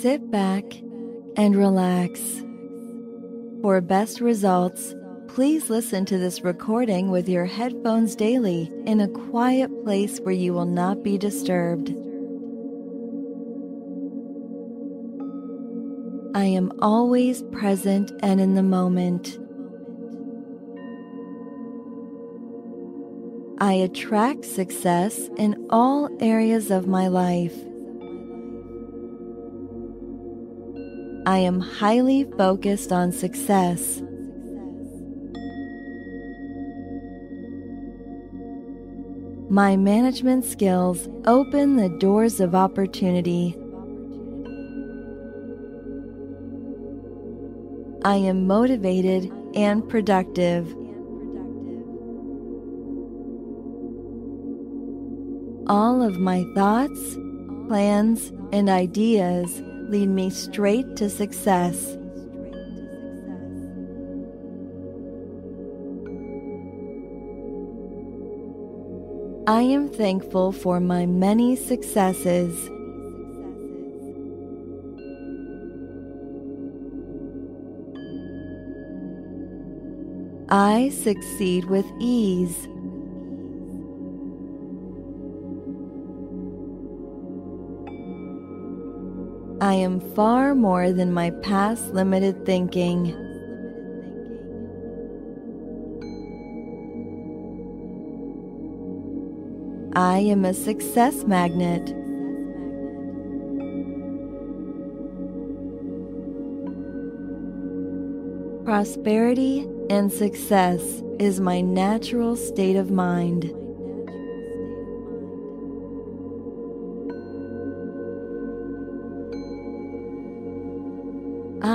Sit back and relax. For best results, please listen to this recording with your headphones daily in a quiet place where you will not be disturbed. I am always present and in the moment. I attract success in all areas of my life. I am highly focused on success. My management skills open the doors of opportunity. I am motivated and productive. All of my thoughts, plans, and ideas lead me straight to success. I am thankful for my many successes. I succeed with ease. I am far more than my past limited thinking. I am a success magnet. Prosperity and success is my natural state of mind.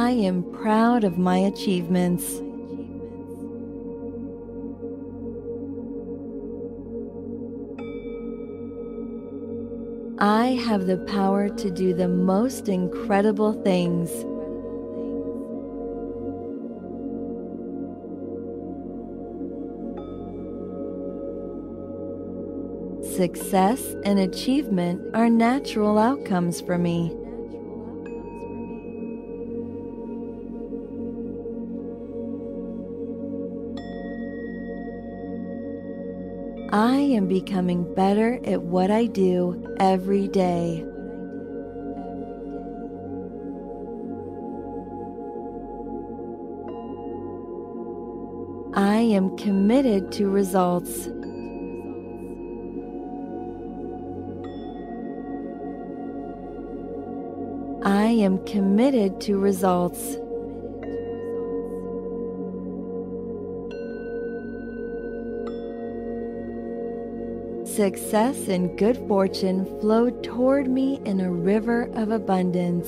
I am proud of my achievements. I have the power to do the most incredible things. Success and achievement are natural outcomes for me. Am becoming better at what I do every day. I am committed to results. I am committed to results. Success and good fortune flow toward me in a river of abundance.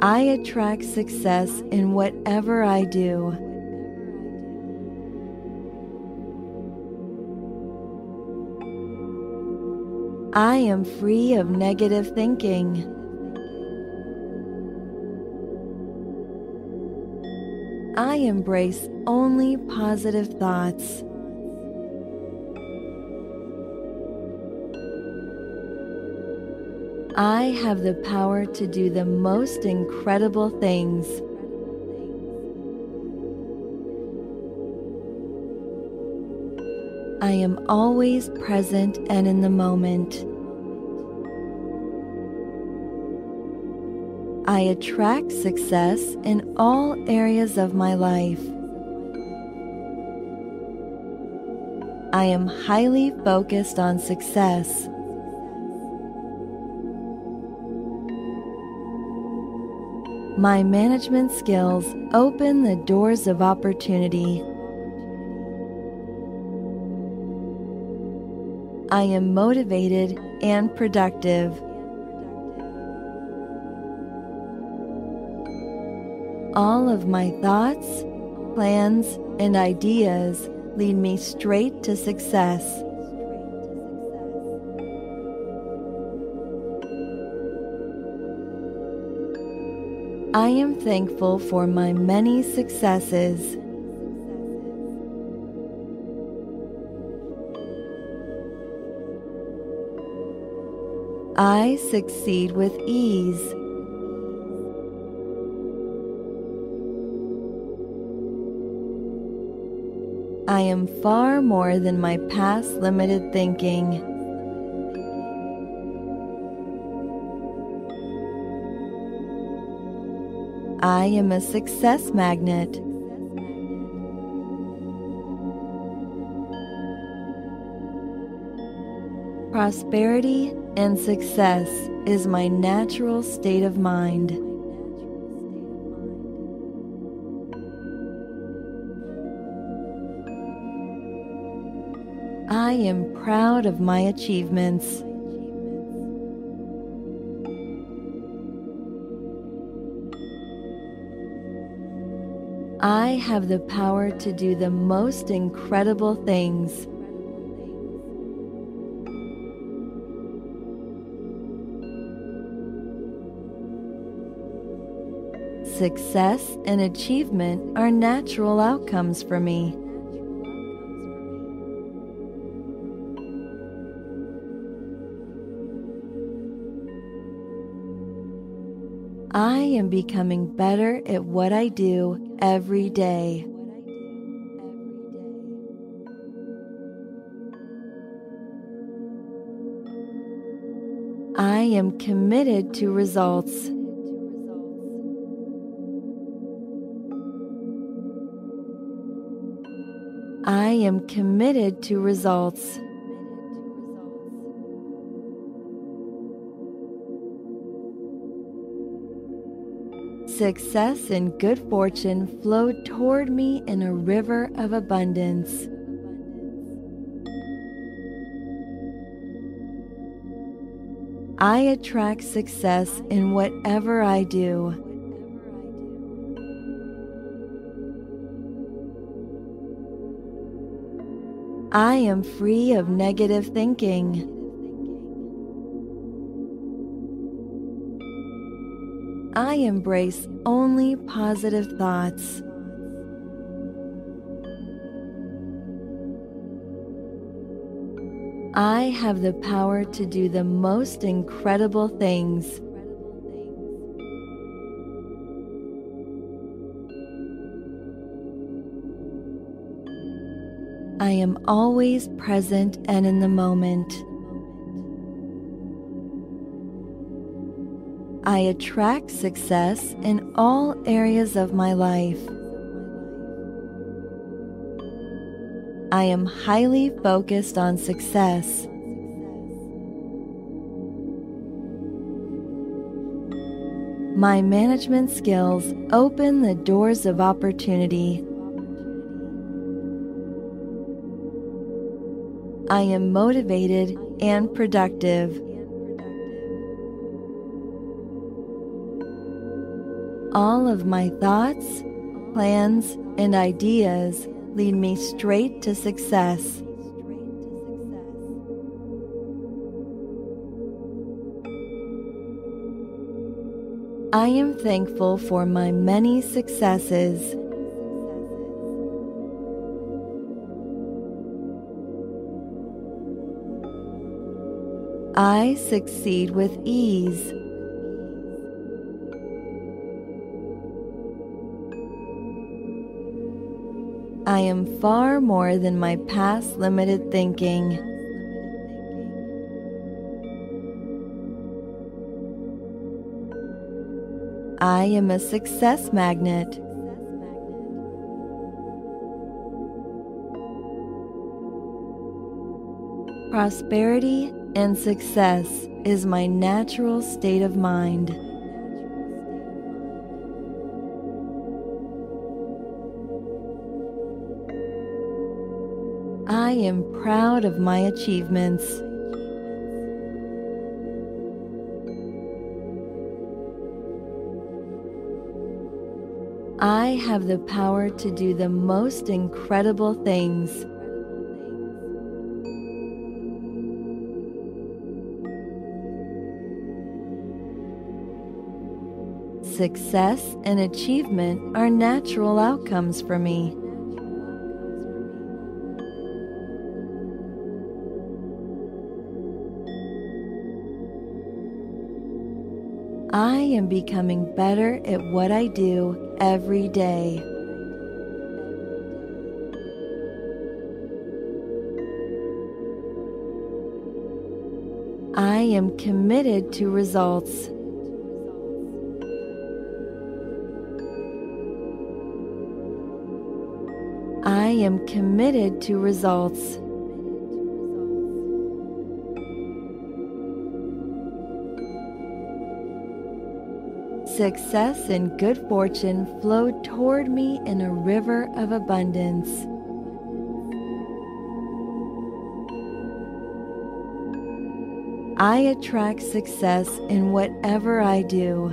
I attract success in whatever I do. I am free of negative thinking. I embrace only positive thoughts. I have the power to do the most incredible things. I am always present and in the moment. I attract success in all areas of my life. I am highly focused on success. My management skills open the doors of opportunity. I am motivated and productive. All of my thoughts, plans, and ideas lead me straight to success. I am thankful for my many successes. I succeed with ease. I am far more than my past limited thinking. I am a success magnet. Prosperity and success is my natural state of mind. Proud of my achievements. I have the power to do the most incredible things. Success and achievement are natural outcomes for me. Becoming better at what I do every day. I am committed to results. I am committed to results. Success and good fortune flow toward me in a river of abundance. I attract success in whatever I do. I am free of negative thinking. I embrace only positive thoughts. I have the power to do the most incredible things. I am always present and in the moment. I attract success in all areas of my life. I am highly focused on success. My management skills open the doors of opportunity. I am motivated and productive. All of my thoughts, plans, and ideas lead me straight to success. I am thankful for my many successes. I succeed with ease. I am far more than my past limited thinking. I am a success magnet. Prosperity and success is my natural state of mind. I am proud of my achievements. I have the power to do the most incredible things. Success and achievement are natural outcomes for me. Am becoming better at what I do every day. I am committed to results. I am committed to results. Success and good fortune flow toward me in a river of abundance. I attract success in whatever I do.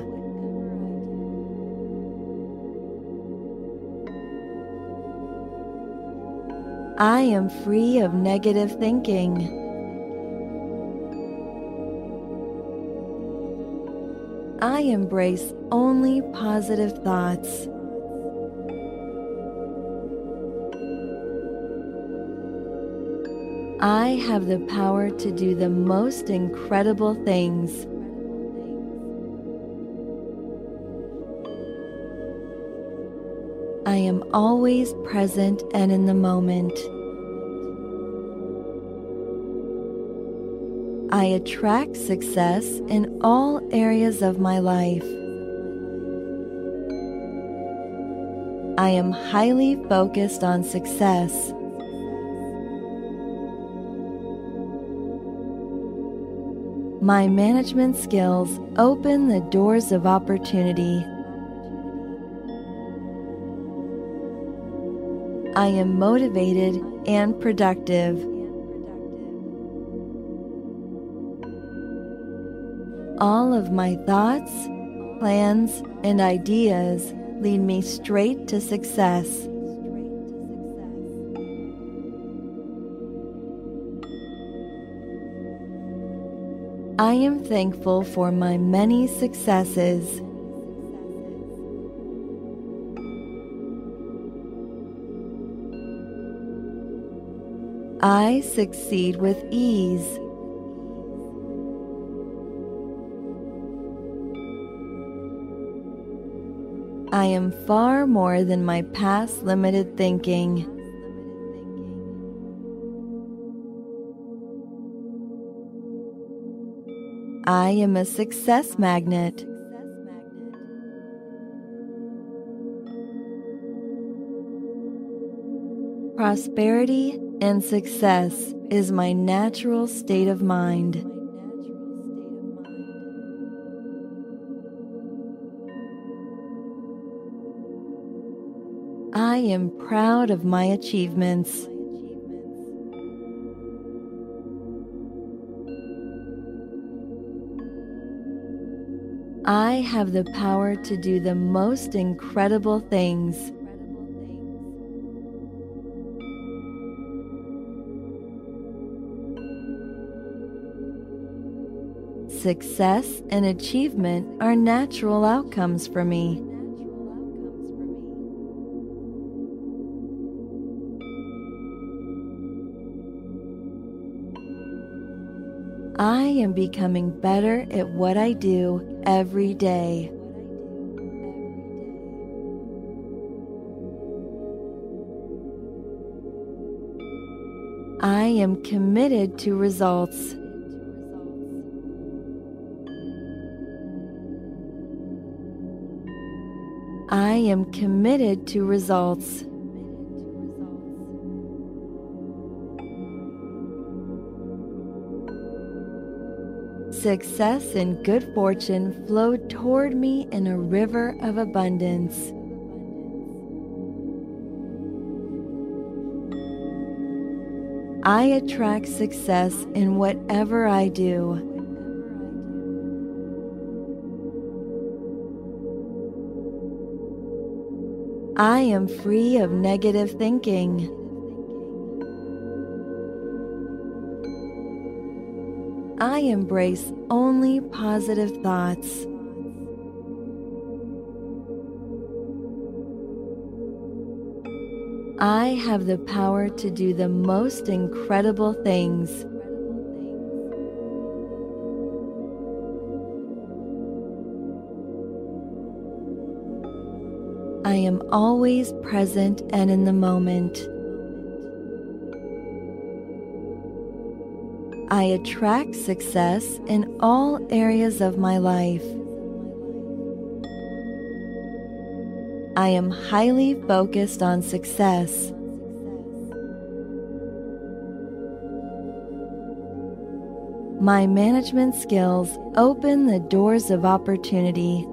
I am free of negative thinking. Embrace only positive thoughts. I have the power to do the most incredible things. I am always present and in the moment. I attract success in all areas of my life. I am highly focused on success. My management skills open the doors of opportunity. I am motivated and productive. All of my thoughts, plans, and ideas lead me straight to success. I am thankful for my many successes. I succeed with ease. I am far more than my past limited thinking. I am a success magnet. Prosperity and success is my natural state of mind. I am proud of my achievements. I have the power to do the most incredible things. Success and achievement are natural outcomes for me. Am becoming better at what I do every day. I am committed to results. I am committed to results. Success and good fortune flow toward me in a river of abundance. I attract success in whatever I do. I am free of negative thinking. I embrace only positive thoughts. I have the power to do the most incredible things. I am always present and in the moment. I attract success in all areas of my life. I am highly focused on success. My management skills open the doors of opportunity.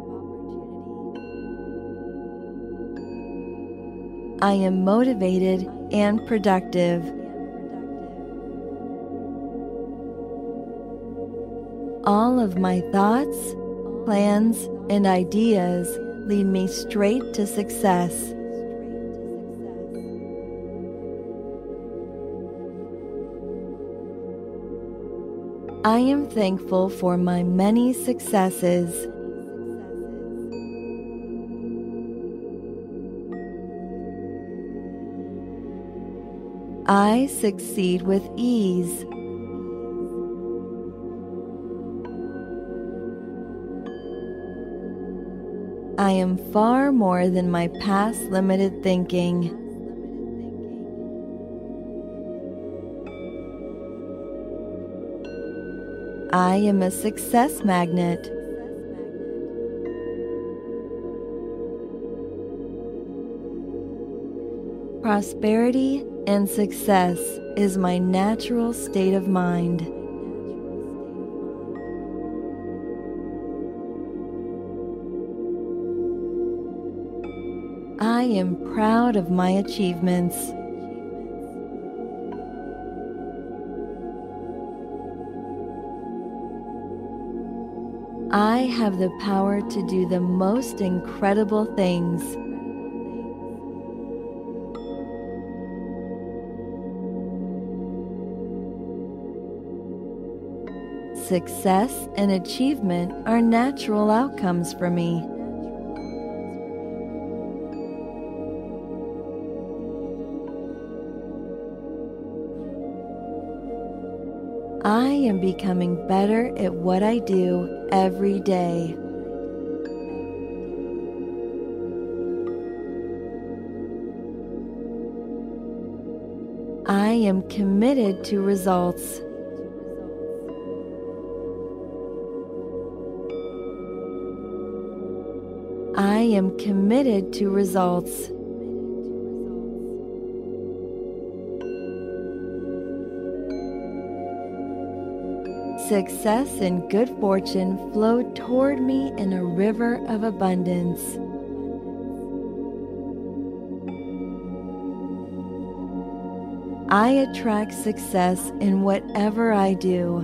I am motivated and productive. All of my thoughts, plans, and ideas lead me straight to success. I am thankful for my many successes. I succeed with ease. I am far more than my past limited thinking. I am a success magnet. Prosperity and success is my natural state of mind. Proud of my achievements. I have the power to do the most incredible things. Success and achievement are natural outcomes for me. Becoming better at what I do every day. I am committed to results. I am committed to results. Success and good fortune flow toward me in a river of abundance. I attract success in whatever I do.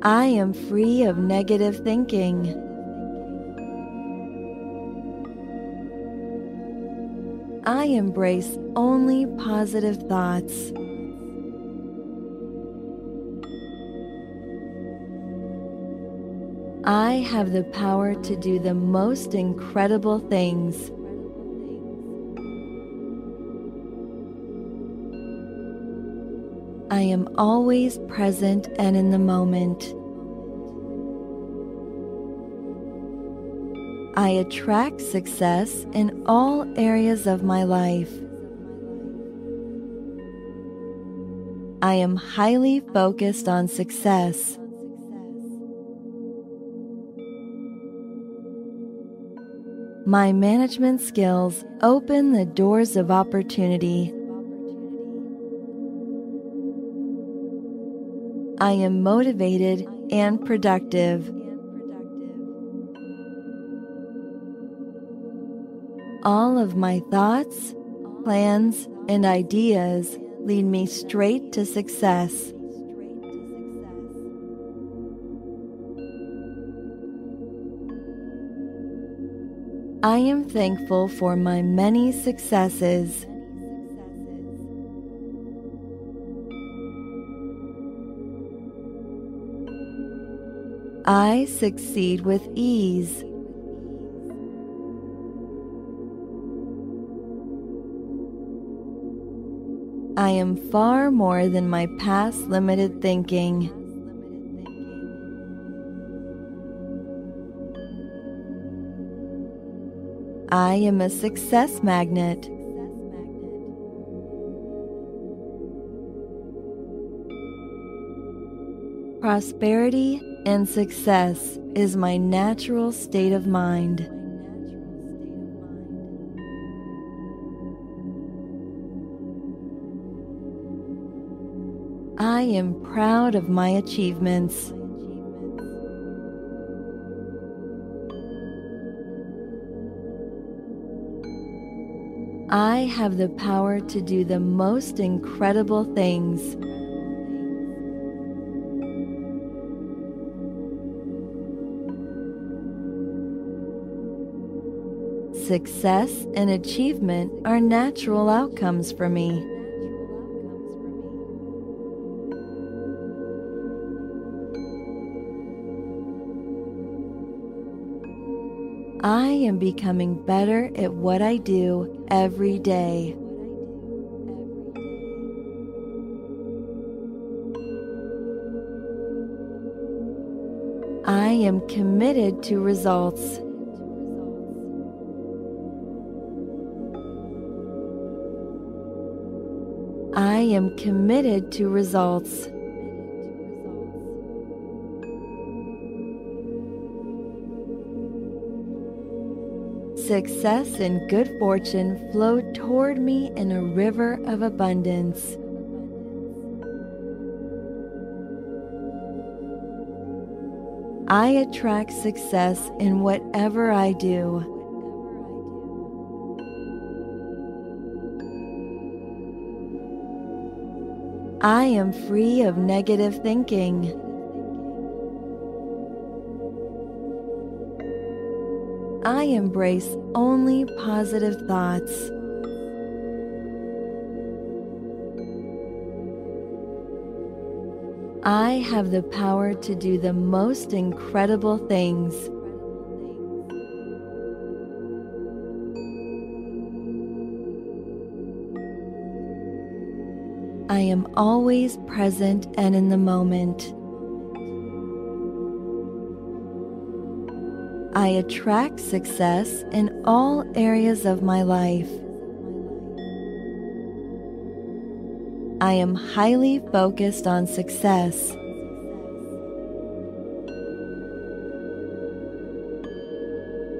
I am free of negative thinking. I embrace only positive thoughts. I have the power to do the most incredible things. I am always present and in the moment. I attract success in all areas of my life. I am highly focused on success. My management skills open the doors of opportunity. I am motivated and productive. All of my thoughts, plans, and ideas lead me straight to success. I am thankful for my many successes. I succeed with ease. I am far more than my past limited thinking. I am a success magnet. Prosperity and success is my natural state of mind. I am proud of my achievements. I have the power to do the most incredible things. Success and achievement are natural outcomes for me. Am becoming better at what I do every day. I am committed to results. I am committed to results. Success and good fortune flow toward me in a river of abundance. I attract success in whatever I do. I am free of negative thinking. Embrace only positive thoughts. I have the power to do the most incredible things. I am always present and in the moment. I attract success in all areas of my life. I am highly focused on success.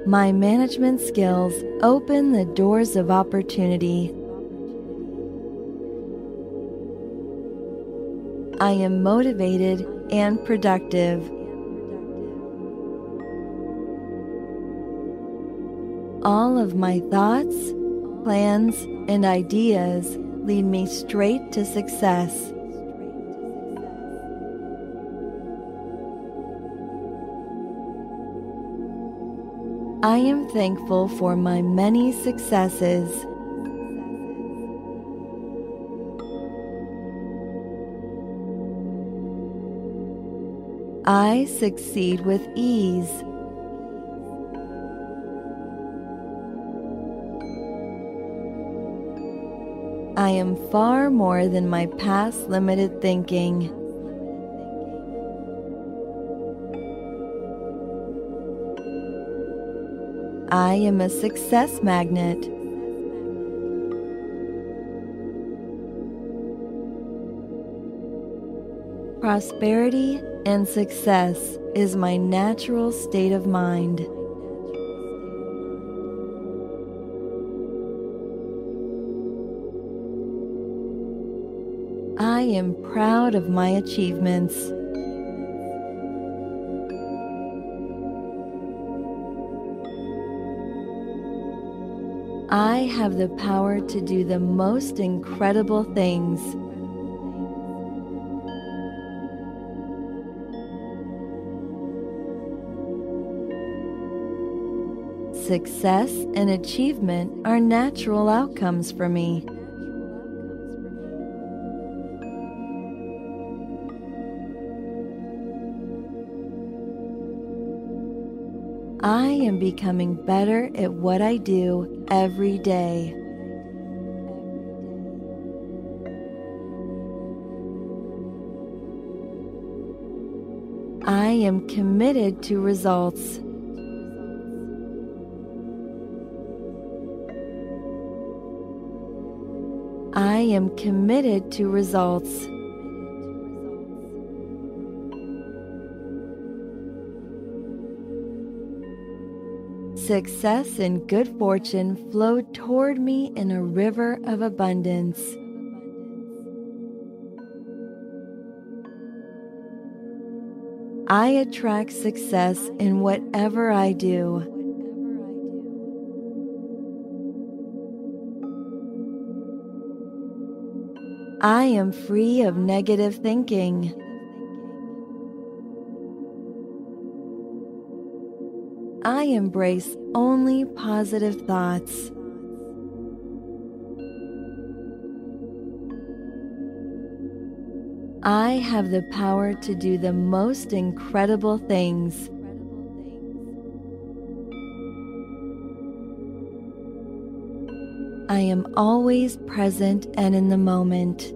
My management skills open the doors of opportunity. I am motivated and productive. All of my thoughts, plans, and ideas lead me straight to success. I am thankful for my many successes. I succeed with ease. I am far more than my past limited thinking. I am a success magnet. Prosperity and success is my natural state of mind. Proud of my achievements. I have the power to do the most incredible things. Success and achievement are natural outcomes for me. becoming better at what I do every day. I am committed to results. I am committed to results. Success and good fortune flow toward me in a river of abundance. I attract success in whatever I do. I am free of negative thinking. I embrace only positive thoughts. I have the power to do the most incredible things. I am always present and in the moment.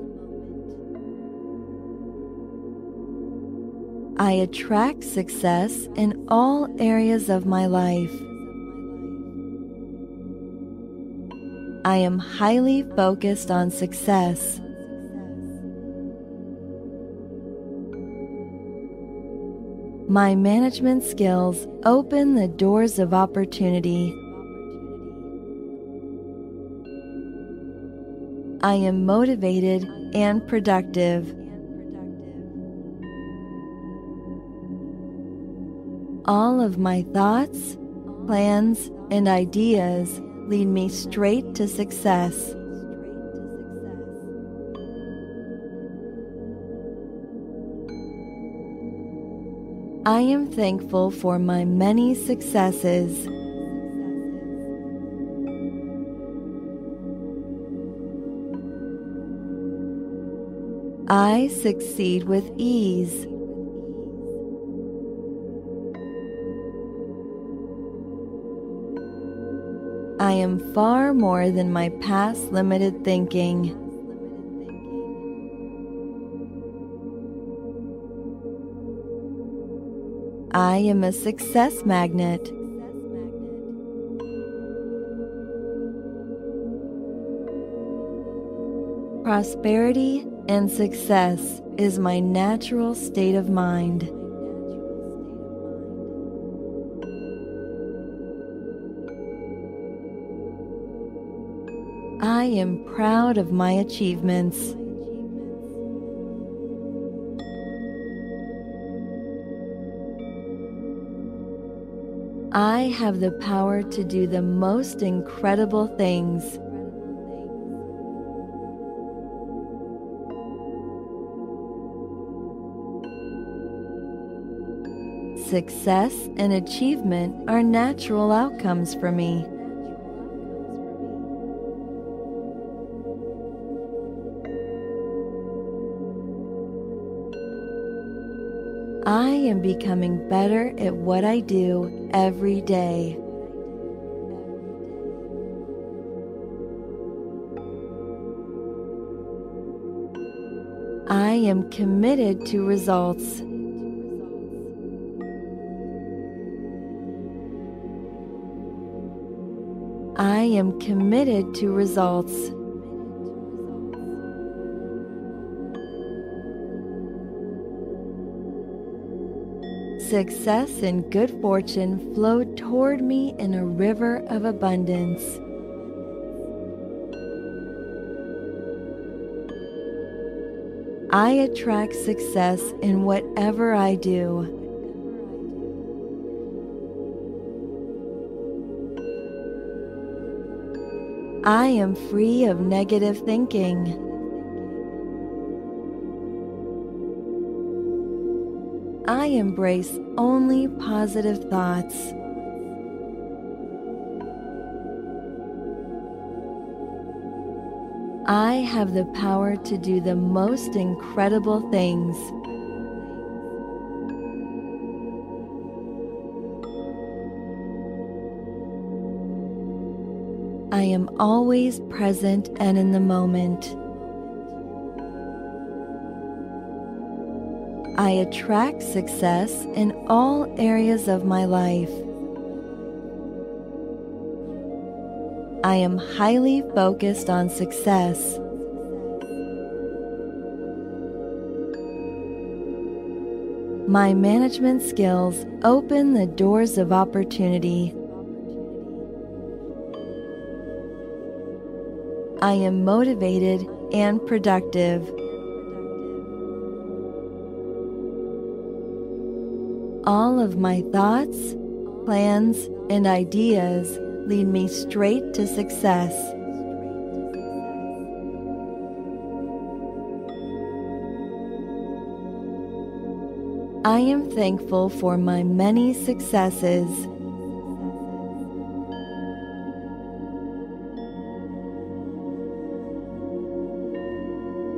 I attract success in all areas of my life. I am highly focused on success. My management skills open the doors of opportunity. I am motivated and productive. All of my thoughts, plans, and ideas lead me straight to success. I am thankful for my many successes. I succeed with ease. I am far more than my past limited thinking. I am a success magnet. Prosperity and success is my natural state of mind. Am proud of my achievements. I have the power to do the most incredible things. Success and achievement are natural outcomes for me. Am becoming better at what I do every day. I am committed to results. I am committed to results. Success and good fortune flow toward me in a river of abundance. I attract success in whatever I do. I am free of negative thinking. I embrace only positive thoughts. I have the power to do the most incredible things. I am always present and in the moment. I attract success in all areas of my life. I am highly focused on success. My management skills open the doors of opportunity. I am motivated and productive. All of my thoughts, plans, and ideas lead me straight to success. I am thankful for my many successes.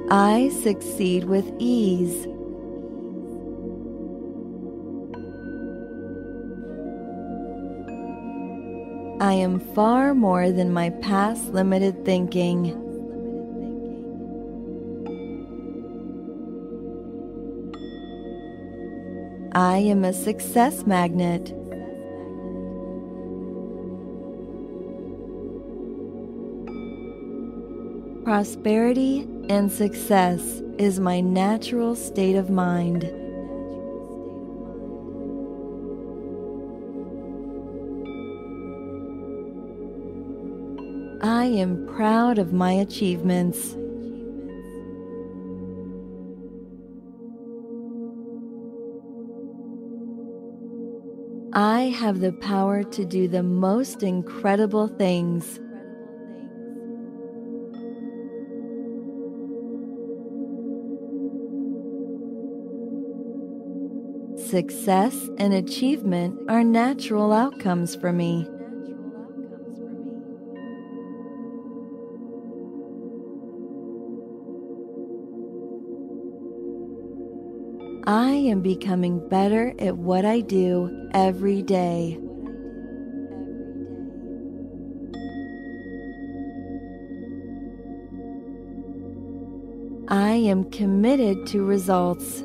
I succeed with ease. I am far more than my past limited thinking. I am a success magnet. Prosperity and success is my natural state of mind. Am proud of my achievements. I have the power to do the most incredible things. Success and achievement are natural outcomes for me. Am becoming better at what I do every day. I am committed to results.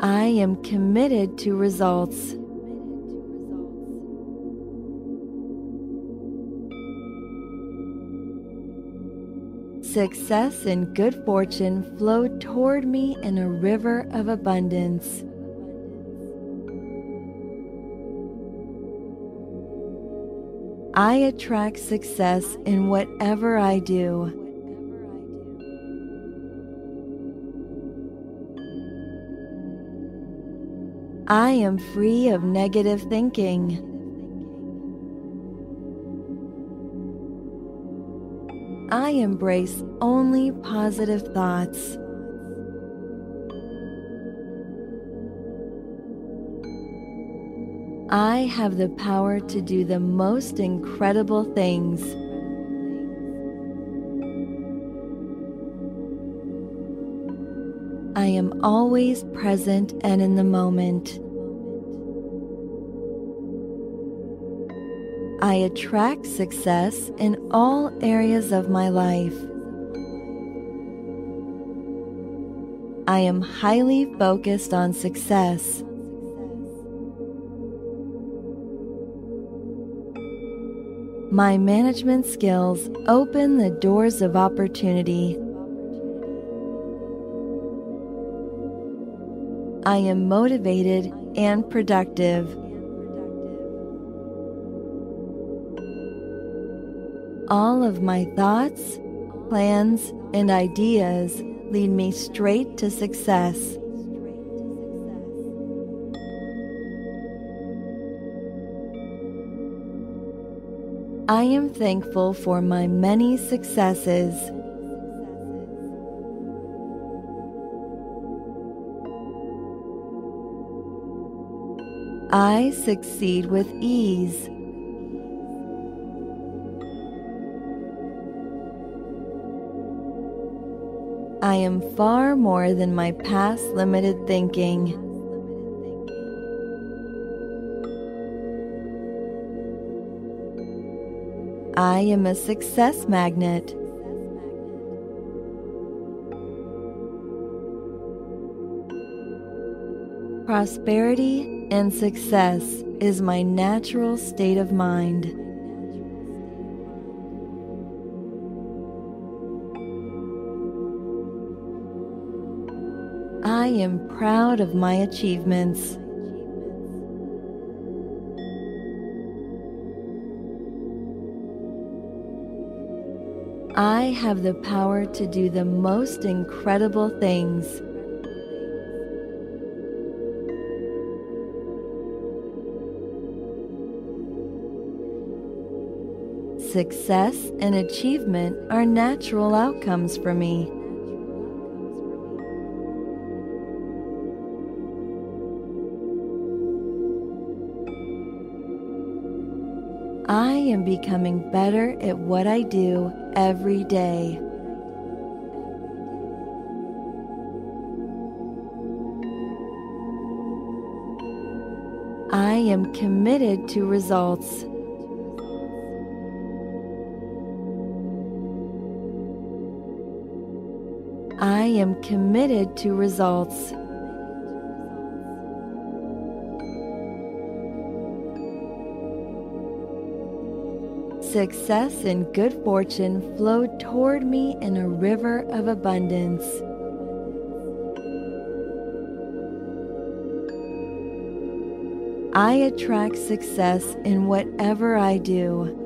I am committed to results. Success and good fortune flow toward me in a river of abundance. I attract success in whatever I do. I am free of negative thinking. Embrace only positive thoughts. I have the power to do the most incredible things. I am always present and in the moment. I attract success in all areas of my life. I am highly focused on success. My management skills open the doors of opportunity. I am motivated and productive. All of my thoughts, plans, and ideas lead me straight to success. I am thankful for my many successes. I succeed with ease. I am far more than my past limited thinking. I am a success magnet. Prosperity and success is my natural state of mind. Proud of my achievements. I have the power to do the most incredible things. Success and achievement are natural outcomes for me. Becoming better at what I do every day. I am committed to results. I am committed to results. Success and good fortune flow toward me in a river of abundance. I attract success in whatever I do.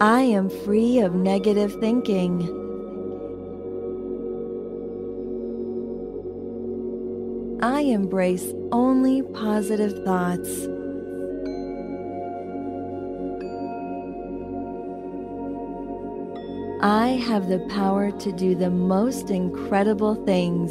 I am free of negative thinking. Embrace only positive thoughts. I have the power to do the most incredible things.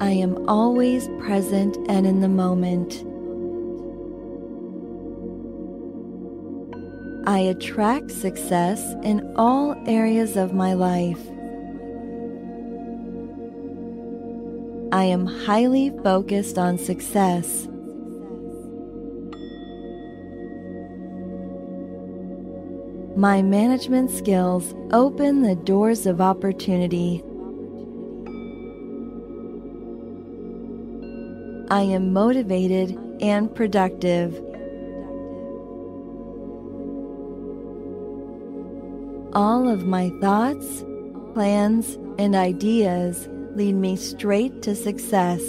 I am always present and in the moment. I attract success in all areas of my life. I am highly focused on success. My management skills open the doors of opportunity. I am motivated and productive. All of my thoughts, plans, and ideas lead me straight to success.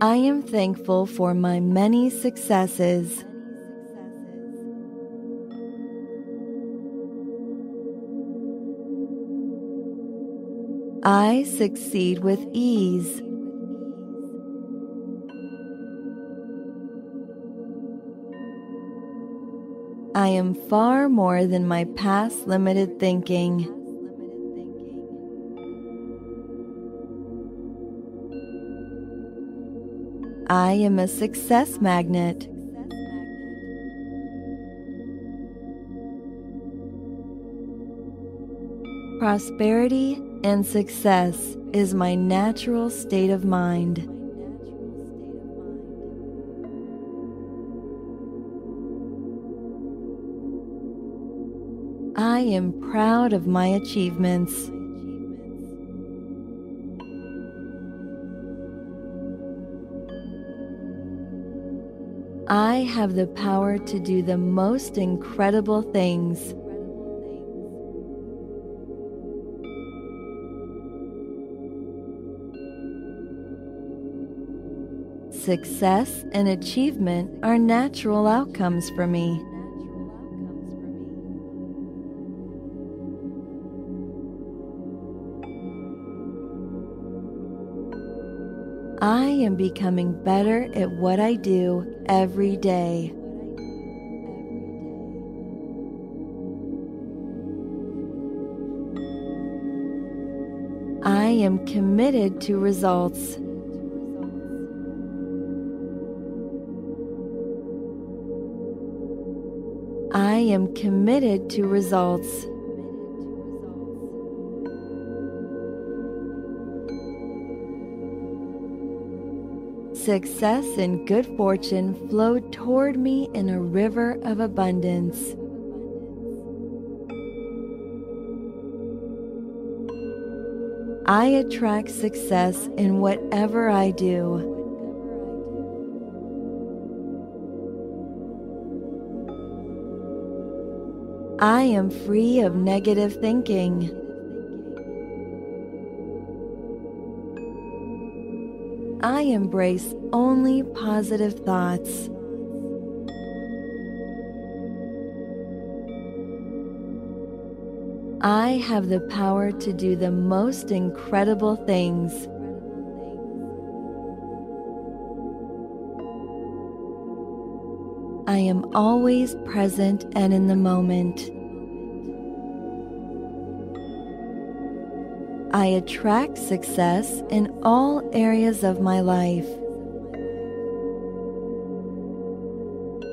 I am thankful for my many successes. I succeed with ease. I am far more than my past limited thinking. I am a success magnet. Prosperity and success is my natural state of mind. I am proud of my achievements. I have the power to do the most incredible things. Success and achievement are natural outcomes for me. Am becoming better at what I do every day. I am committed to results. I am committed to results. Success and good fortune flow toward me in a river of abundance. I attract success in whatever I do. I am free of negative thinking. Embrace only positive thoughts. I have the power to do the most incredible things. I am always present and in the moment. I attract success in all areas of my life.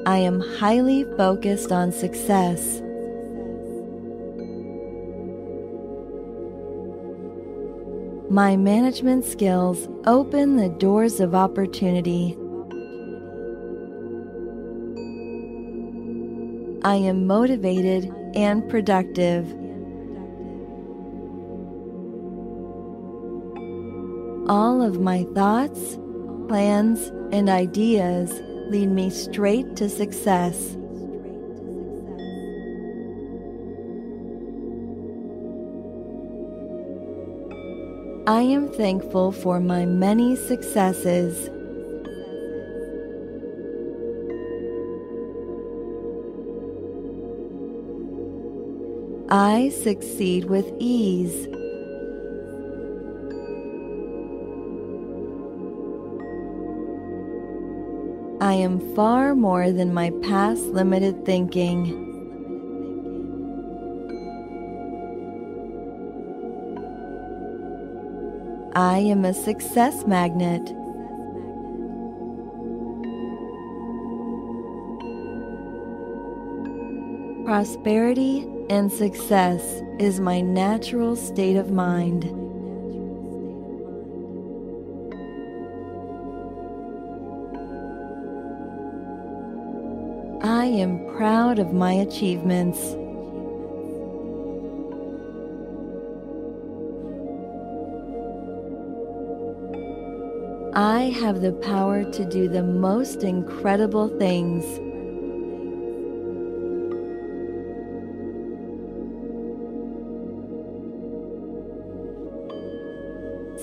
I am highly focused on success. My management skills open the doors of opportunity. I am motivated and productive. Of my thoughts, plans, and ideas lead me straight to success. I am thankful for my many successes. I succeed with ease. I am far more than my past limited thinking. I am a success magnet. Prosperity and success is my natural state of mind. I am proud of my achievements. I have the power to do the most incredible things.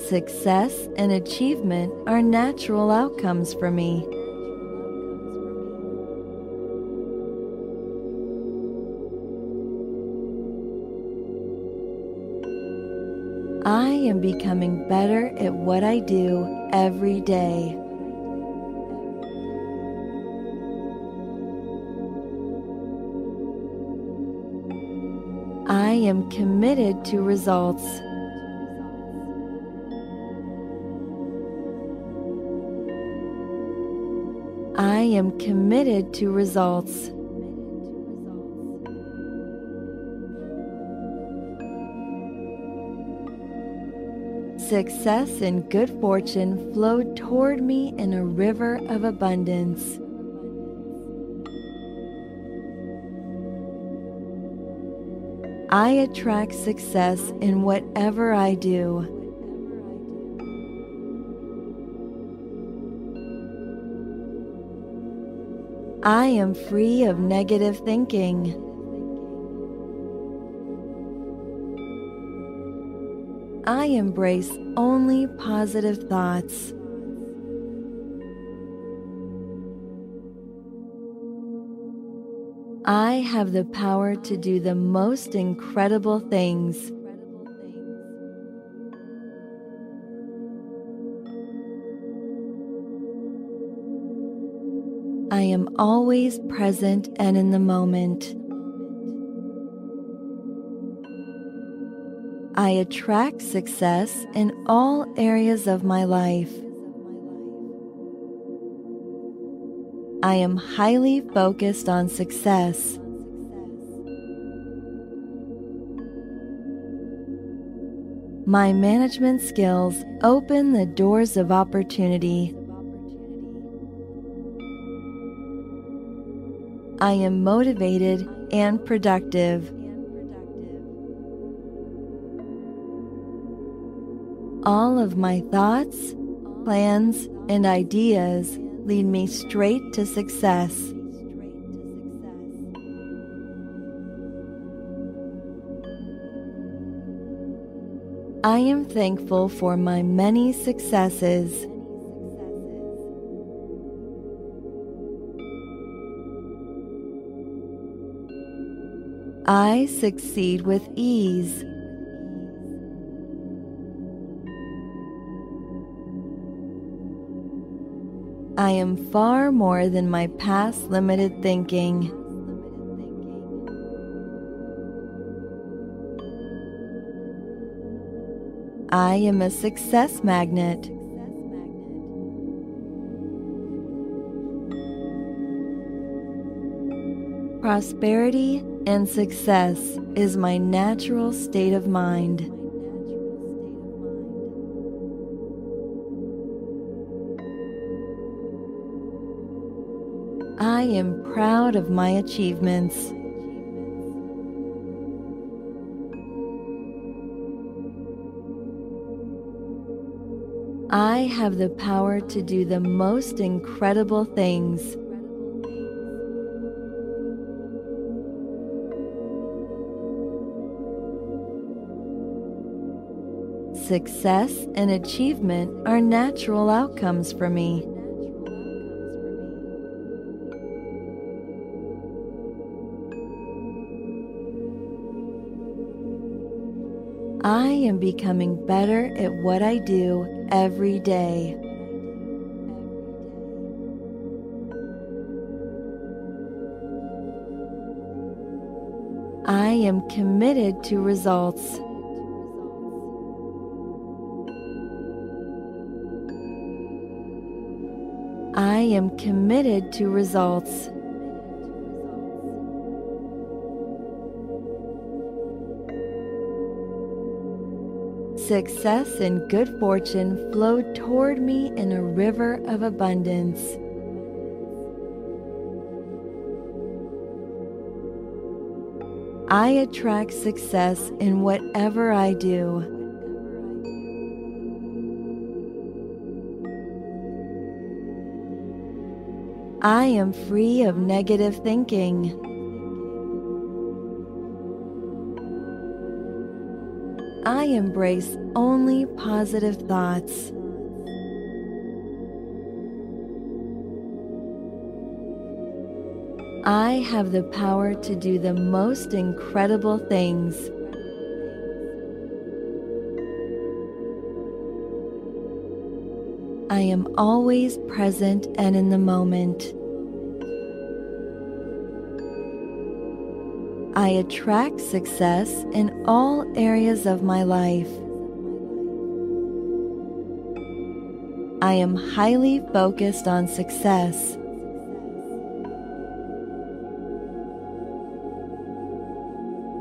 Success and achievement are natural outcomes for me. Am becoming better at what I do every day. I am committed to results. I am committed to results. Success and good fortune flowed toward me in a river of abundance. I attract success in whatever I do. I am free of negative thinking. I embrace only positive thoughts. I have the power to do the most incredible things. I am always present and in the moment. I attract success in all areas of my life. I am highly focused on success. My management skills open the doors of opportunity. I am motivated and productive. All of my thoughts, plans, and ideas lead me straight to success. I am thankful for my many successes. I succeed with ease. I am far more than my past limited thinking. I am a success magnet. Prosperity and success is my natural state of mind. I am proud of my achievements. I have the power to do the most incredible things. Success and achievement are natural outcomes for me. Becoming better at what I do every day. I am committed to results. I am committed to results. Success and good fortune flow toward me in a river of abundance. I attract success in whatever I do. I am free of negative thinking. I embrace only positive thoughts. I have the power to do the most incredible things. I am always present and in the moment. I attract success in all areas of my life. I am highly focused on success.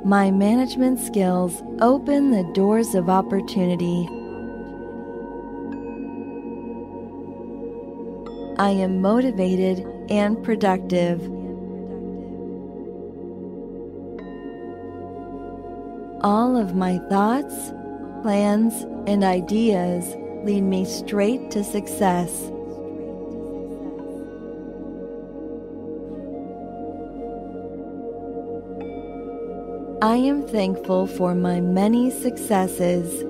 My management skills open the doors of opportunity. I am motivated and productive. All of my thoughts, plans, and ideas lead me straight to success. I am thankful for my many successes.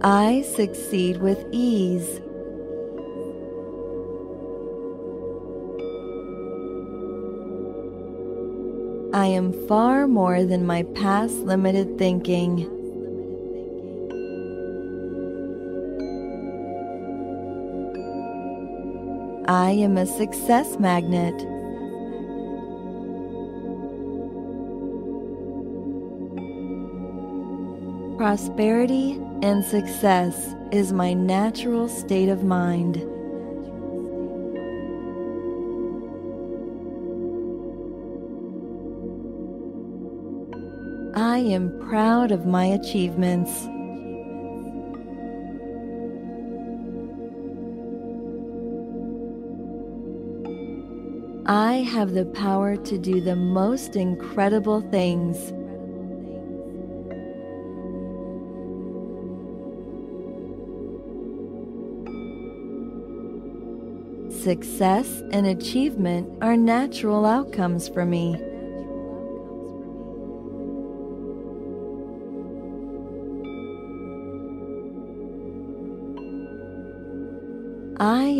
I succeed with ease. Am far more than my past limited thinking. I am a success magnet. Prosperity and success is my natural state of mind. I am proud of my achievements. I have the power to do the most incredible things. Success and achievement are natural outcomes for me.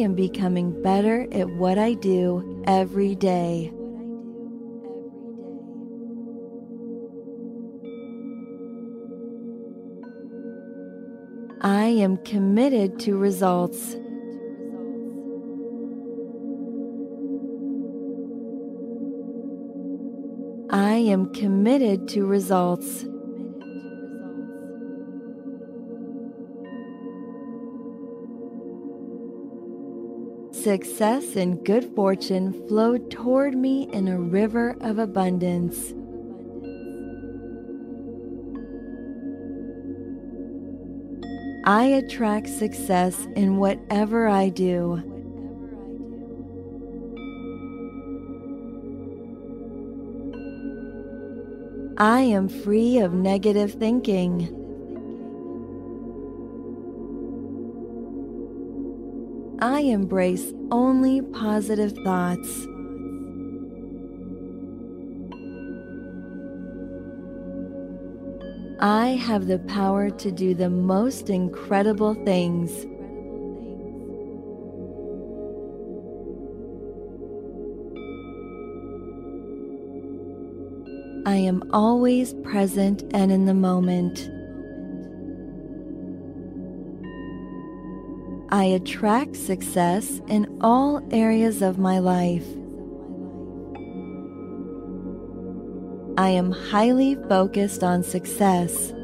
Am becoming better at what I do every day. I am committed to results. I am committed to results. Success and good fortune flow toward me in a river of abundance. I attract success in whatever I do. I am free of negative thinking. Embrace only positive thoughts. I have the power to do the most incredible things. I am always present and in the moment. I attract success in all areas of my life. I am highly focused on success.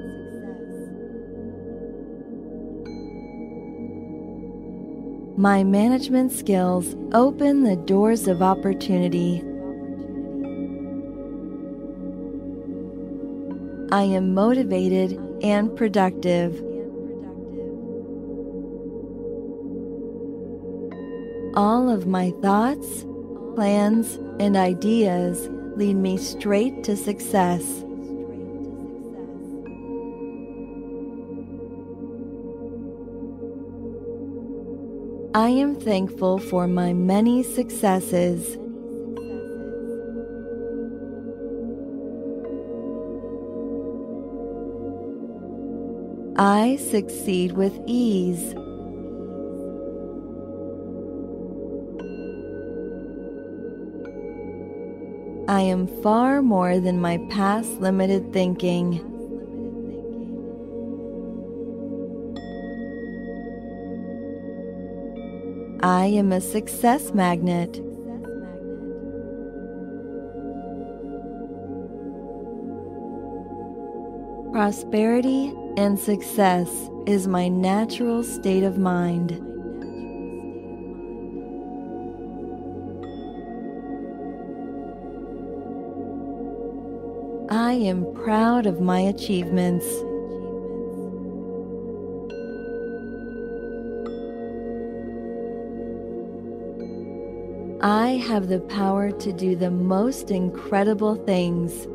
My management skills open the doors of opportunity. I am motivated and productive. All of my thoughts, plans, and ideas lead me straight to success. I am thankful for my many successes. I succeed with ease. I am far more than my past limited thinking. I am a success magnet. Prosperity and success is my natural state of mind. Am proud of my achievements. I have the power to do the most incredible things.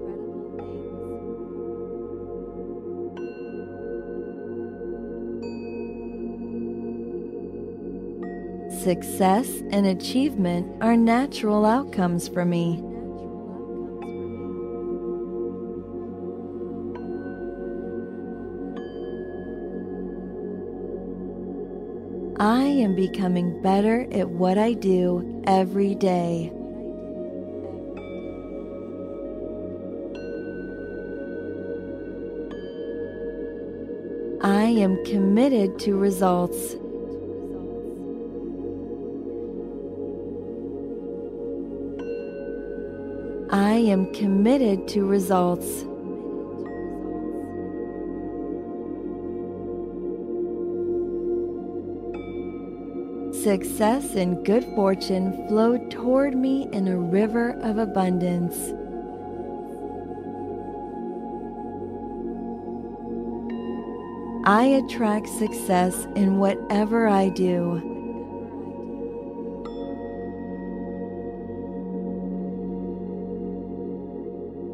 Success and achievement are natural outcomes for me. Am becoming better at what I do every day. I am committed to results. I am committed to results. Success and good fortune flow toward me in a river of abundance. I attract success in whatever I do.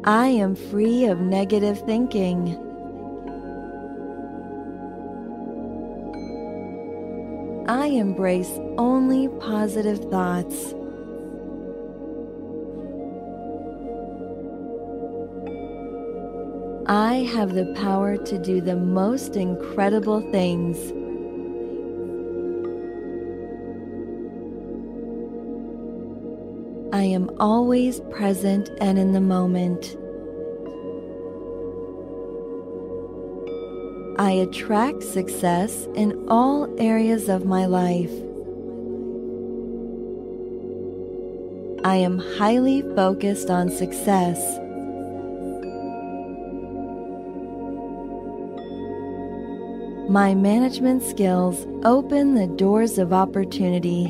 I am free of negative thinking. Embrace only positive thoughts. I have the power to do the most incredible things. I am always present and in the moment. I attract success in all areas of my life. I am highly focused on success. My management skills open the doors of opportunity.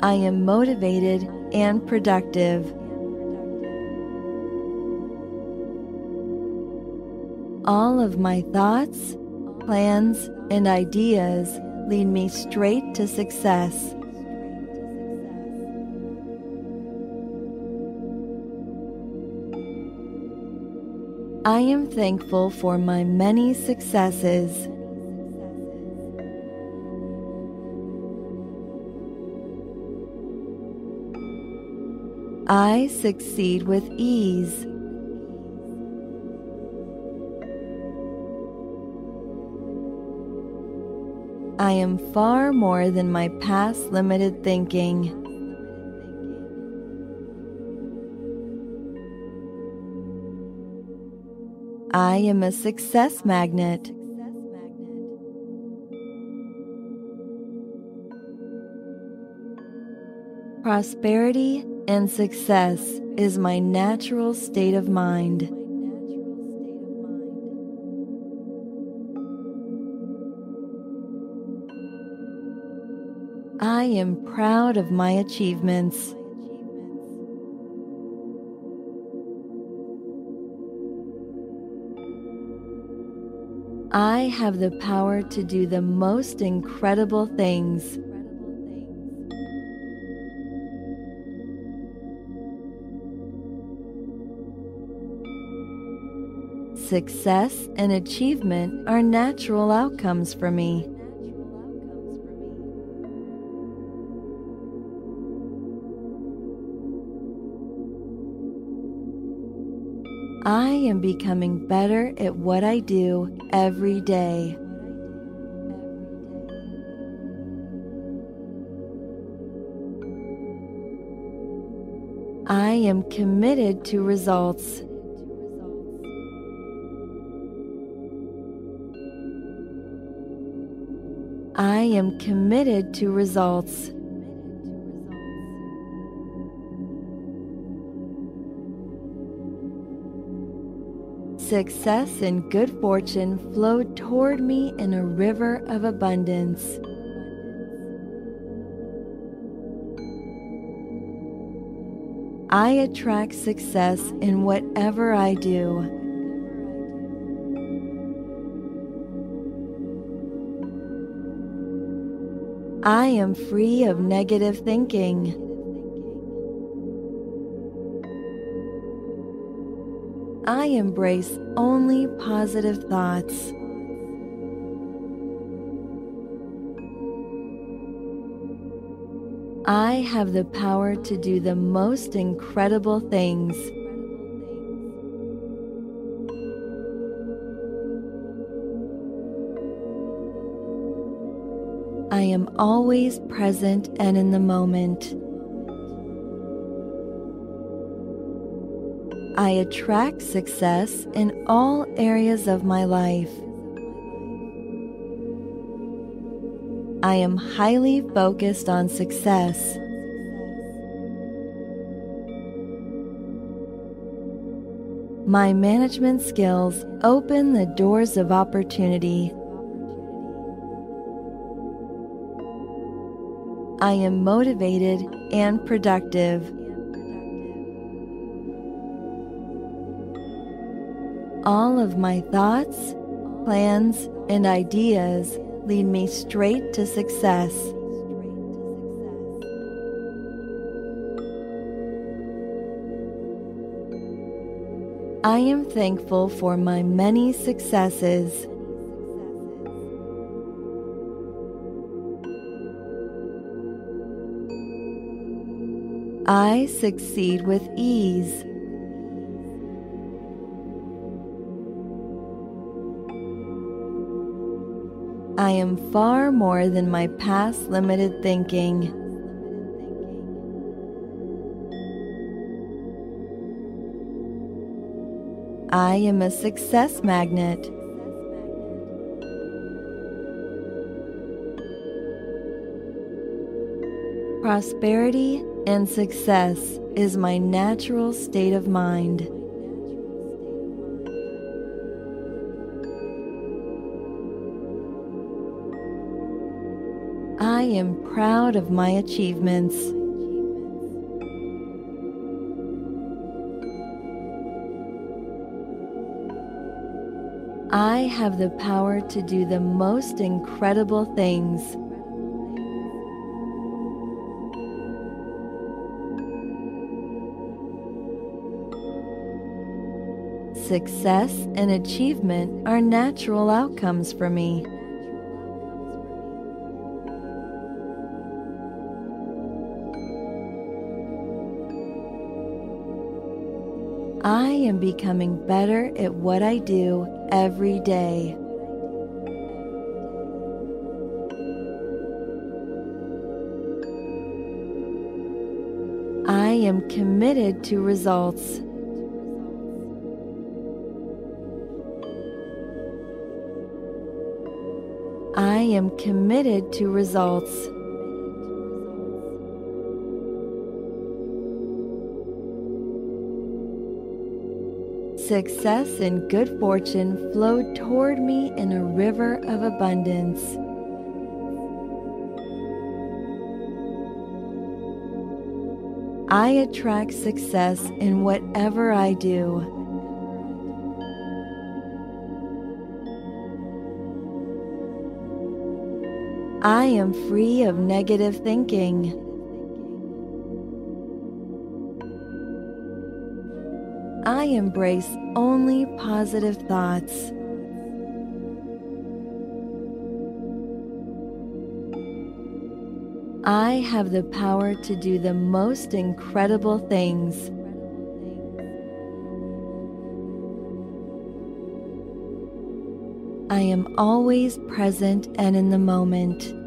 I am motivated and productive. All of my thoughts, plans, and ideas lead me straight to success. I am thankful for my many successes. I succeed with ease. I am far more than my past limited thinking. I am a success magnet. Prosperity and success is my natural state of mind. Am proud of my achievements. I have the power to do the most incredible things. Success and achievement are natural outcomes for me. Am becoming better at what I do every day. I am committed to results. I am committed to results. Success and good fortune flow toward me in a river of abundance. I attract success in whatever I do. I am free of negative thinking. I embrace only positive thoughts. I have the power to do the most incredible things. I am always present and in the moment. I attract success in all areas of my life. I am highly focused on success. My management skills open the doors of opportunity. I am motivated and productive. All of my thoughts, plans, and ideas lead me straight to success. I am thankful for my many successes. I succeed with ease. I am far more than my past limited thinking. I am a success magnet. Prosperity and success is my natural state of mind. Am proud of my achievements. I have the power to do the most incredible things. Success and achievement are natural outcomes for me. Am becoming better at what I do every day. I am committed to results. I am committed to results. Success and good fortune flow toward me in a river of abundance. I attract success in whatever I do. I am free of negative thinking. Embrace only positive thoughts. I have the power to do the most incredible things. I am always present and in the moment.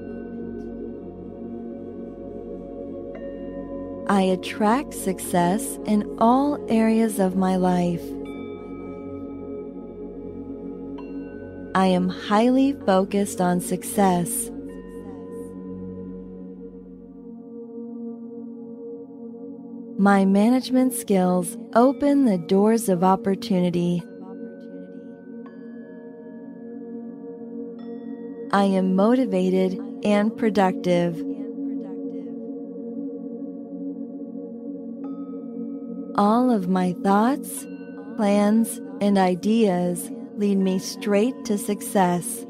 I attract success in all areas of my life. I am highly focused on success. My management skills open the doors of opportunity. I am motivated and productive. All of my thoughts, plans, and ideas lead me straight to success.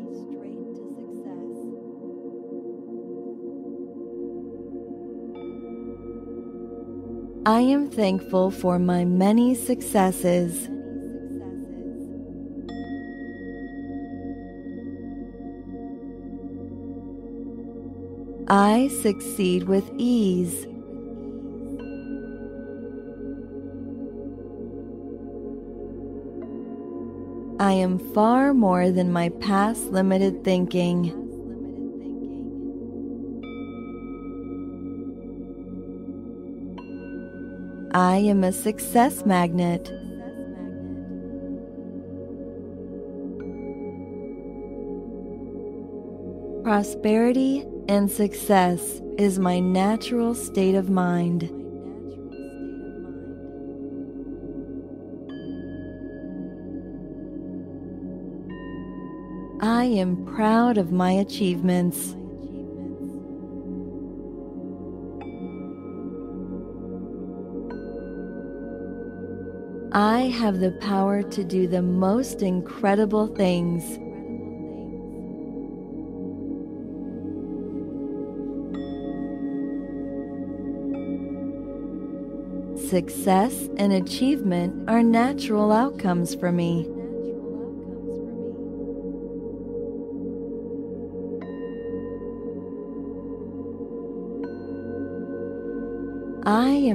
I am thankful for my many successes. I succeed with ease. I am far more than my past limited thinking. I am a success magnet. Prosperity and success is my natural state of mind. I am proud of my achievements. I have the power to do the most incredible things. Success and achievement are natural outcomes for me.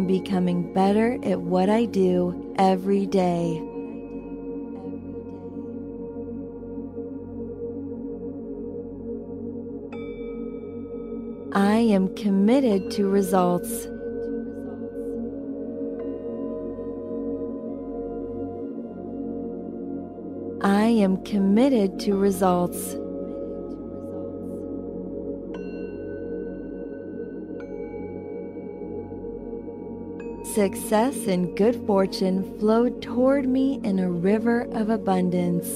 Becoming better at what I do every day. I am committed to results. I am committed to results. Success and good fortune flowed toward me in a river of abundance.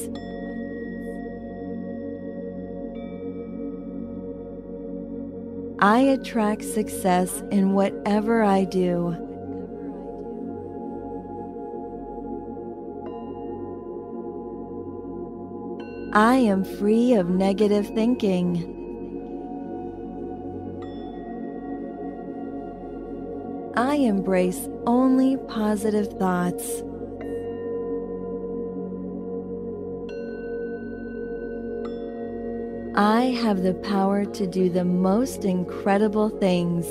I attract success in whatever I do. I am free of negative thinking. I embrace only positive thoughts. I have the power to do the most incredible things.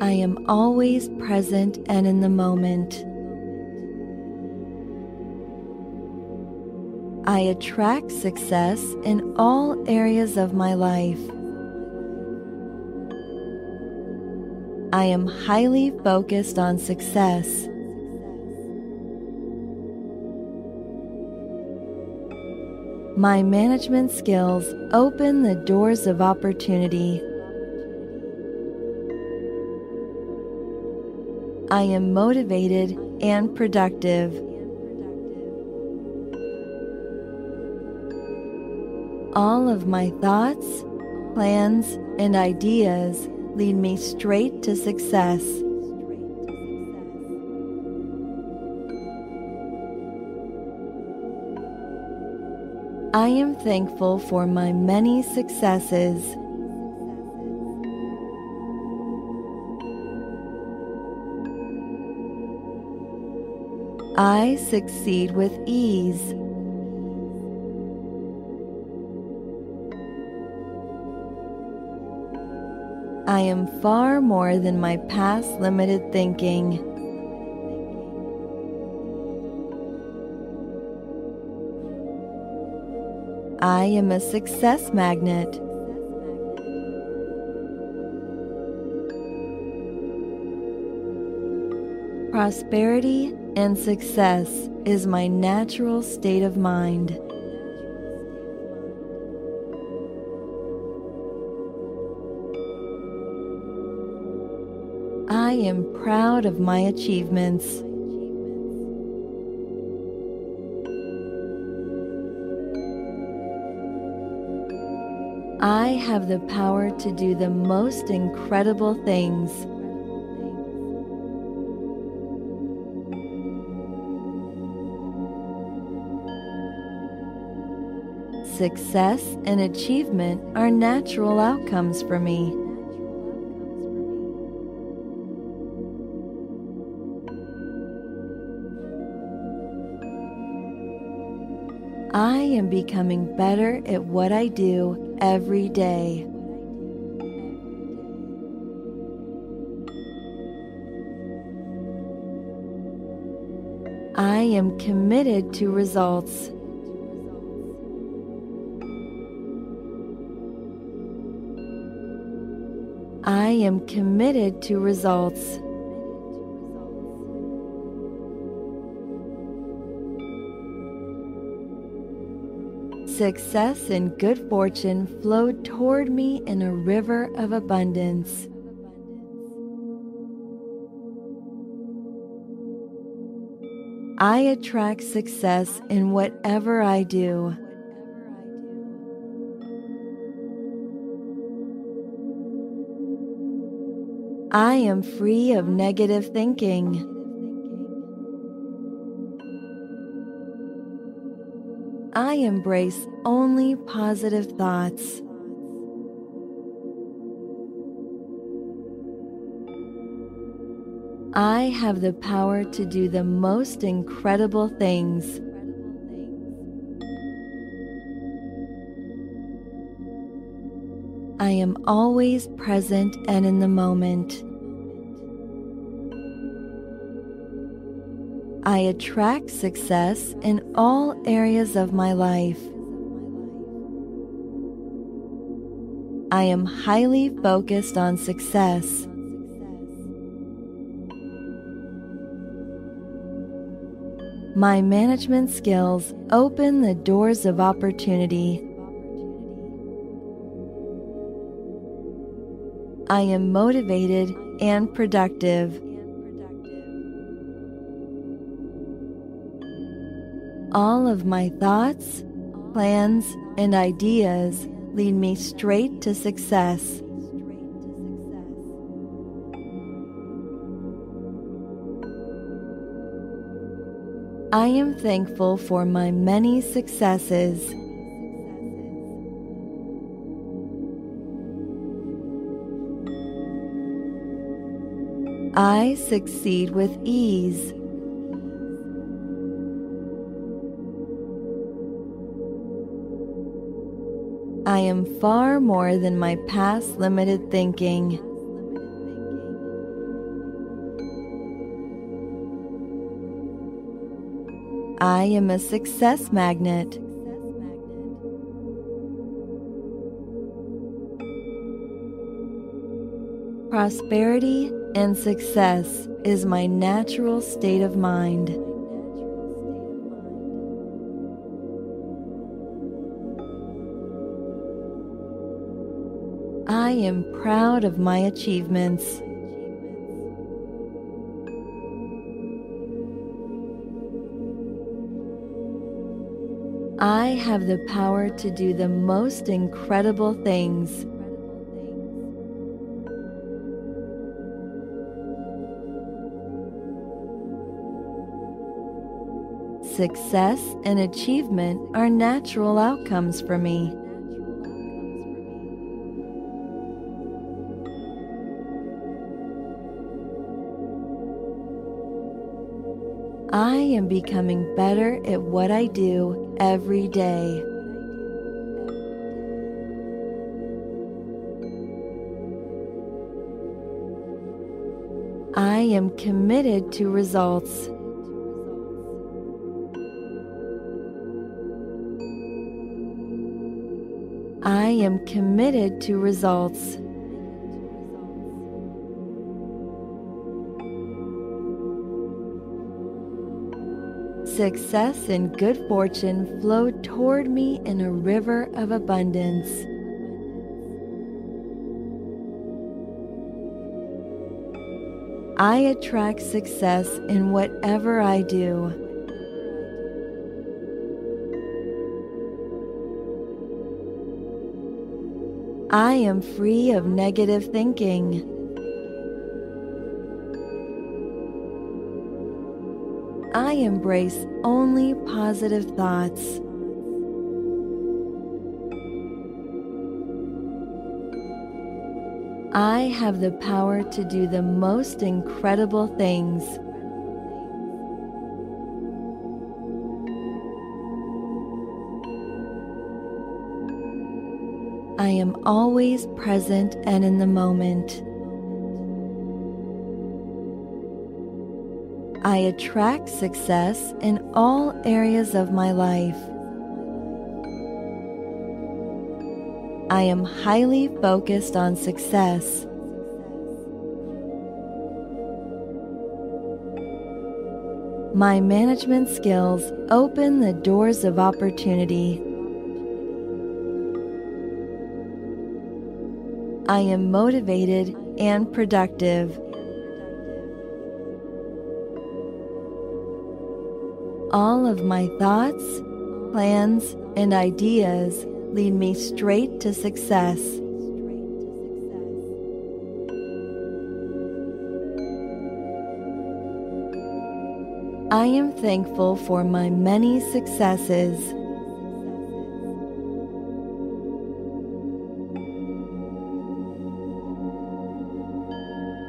I am always present and in the moment. I attract success in all areas of my life. I am highly focused on success. My management skills open the doors of opportunity. I am motivated and productive. All of my thoughts, plans, and ideas lead me straight to success. I am thankful for my many successes. I succeed with ease. I am far more than my past limited thinking. I am a success magnet. Prosperity and success is my natural state of mind. I am proud of my achievements. I have the power to do the most incredible things. Success and achievement are natural outcomes for me. Am becoming better at what I do every day. I am committed to results. I am committed to results. Success and good fortune flowed toward me in a river of abundance. I attract success in whatever I do. I am free of negative thinking. Embrace only positive thoughts. I have the power to do the most incredible things. I am always present and in the moment. I attract success in all areas of my life. I am highly focused on success. My management skills open the doors of opportunity. I am motivated and productive. All of my thoughts, plans, and ideas lead me straight to success. I am thankful for my many successes. I succeed with ease. I am far more than my past limited thinking. I am a success magnet. Prosperity and success is my natural state of mind. I am proud of my achievements. I have the power to do the most incredible things. Success and achievement are natural outcomes for me. Am becoming better at what I do every day. I am committed to results. I am committed to results. Success and good fortune flow toward me in a river of abundance. I attract success in whatever I do. I am free of negative thinking. Embrace only positive thoughts. I have the power to do the most incredible things. I am always present and in the moment. I attract success in all areas of my life. I am highly focused on success. My management skills open the doors of opportunity. I am motivated and productive. All of my thoughts, plans, and ideas lead me straight to success. I am thankful for my many successes.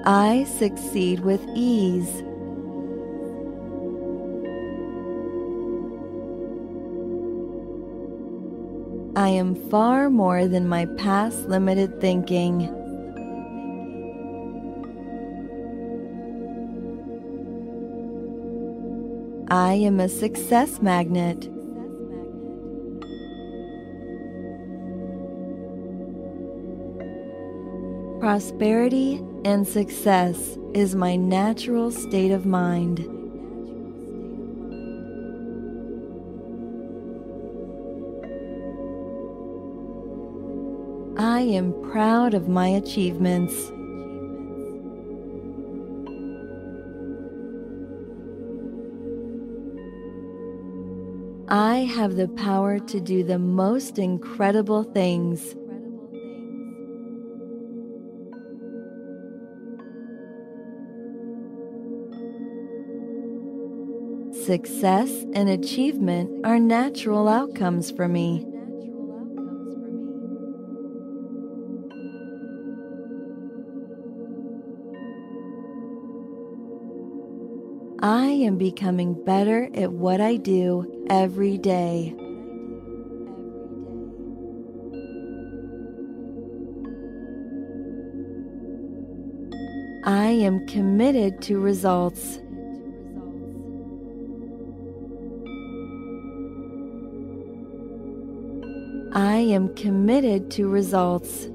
I succeed with ease. I am far more than my past limited thinking. I am a success magnet. Prosperity and success is my natural state of mind. Proud of my achievements. I have the power to do the most incredible things. Success and achievement are natural outcomes for me. Am becoming better at what I do every day. I am committed to results. I am committed to results.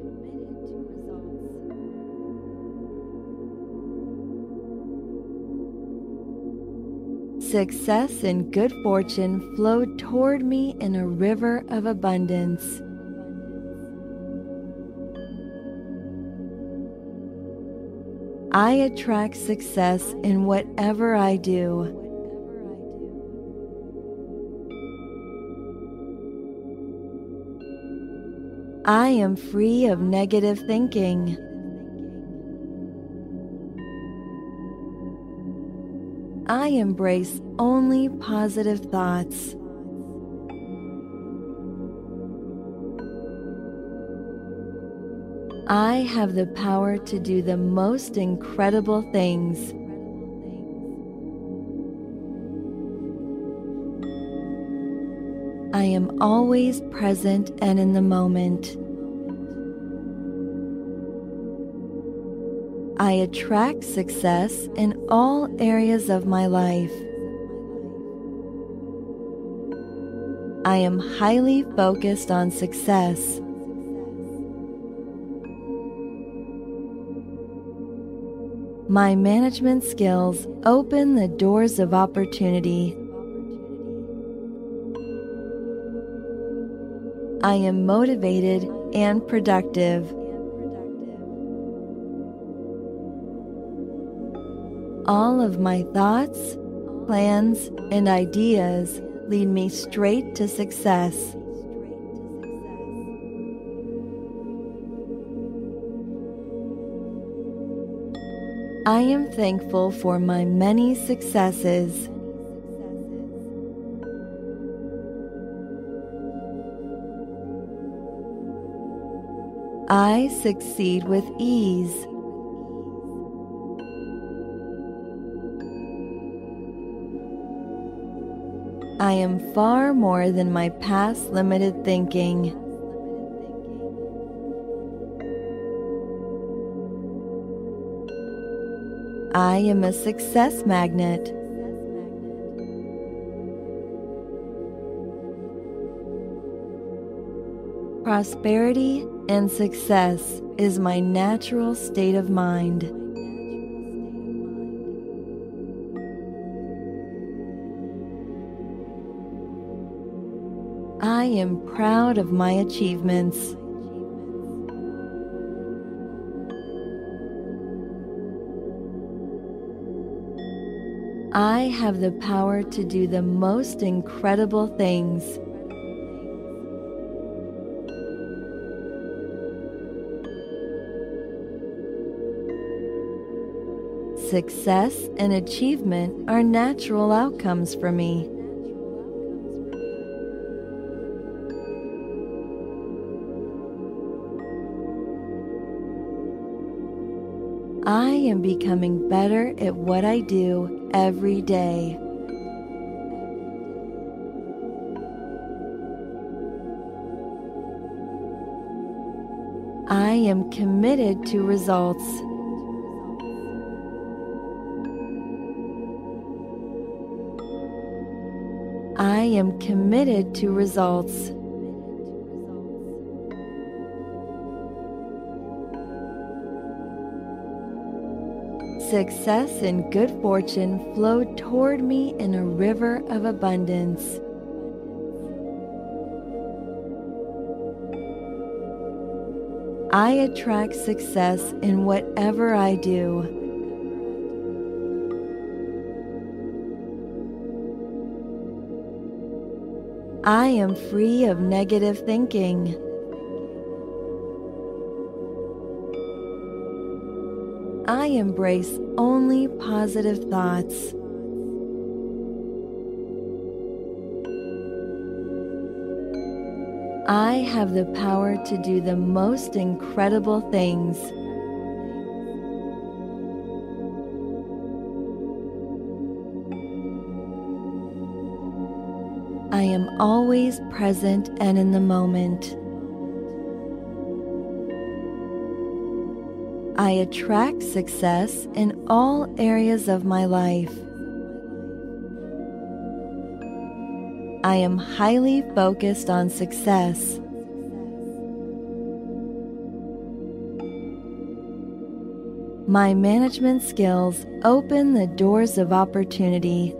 Success and good fortune flowed toward me in a river of abundance. I attract success in whatever I do. I am free of negative thinking. I embrace only positive thoughts. I have the power to do the most incredible things. I am always present and in the moment. I attract success in all areas of my life. I am highly focused on success. My management skills open the doors of opportunity. I am motivated and productive. All of my thoughts, plans, and ideas lead me straight to success. I am thankful for my many successes. I succeed with ease. Am far more than my past limited thinking. I am a success magnet. Prosperity and success is my natural state of mind. Am proud of my achievements. I have the power to do the most incredible things. Success and achievement are natural outcomes for me. Am becoming better at what I do every day. I am committed to results. I am committed to results. Success and good fortune flow toward me in a river of abundance. I attract success in whatever I do. I am free of negative thinking. I embrace only positive thoughts. I have the power to do the most incredible things. I am always present and in the moment. I attract success in all areas of my life. I am highly focused on success. My management skills open the doors of opportunity.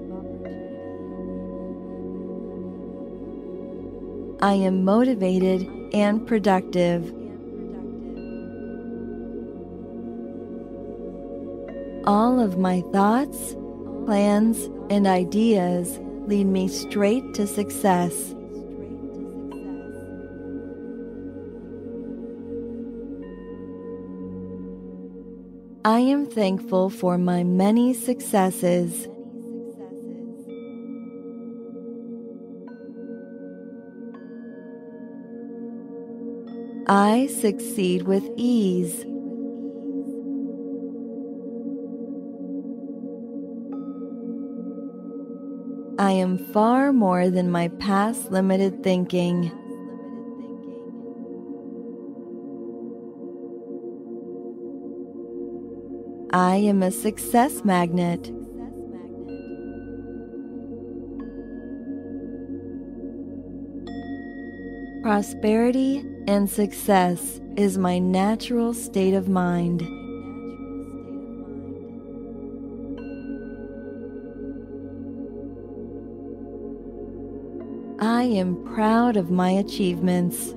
I am motivated and productive. All of my thoughts, plans, and ideas lead me straight to success. I am thankful for my many successes. I succeed with ease. I am far more than my past limited thinking. I am a success magnet. Prosperity and success is my natural state of mind. Am proud of my achievements.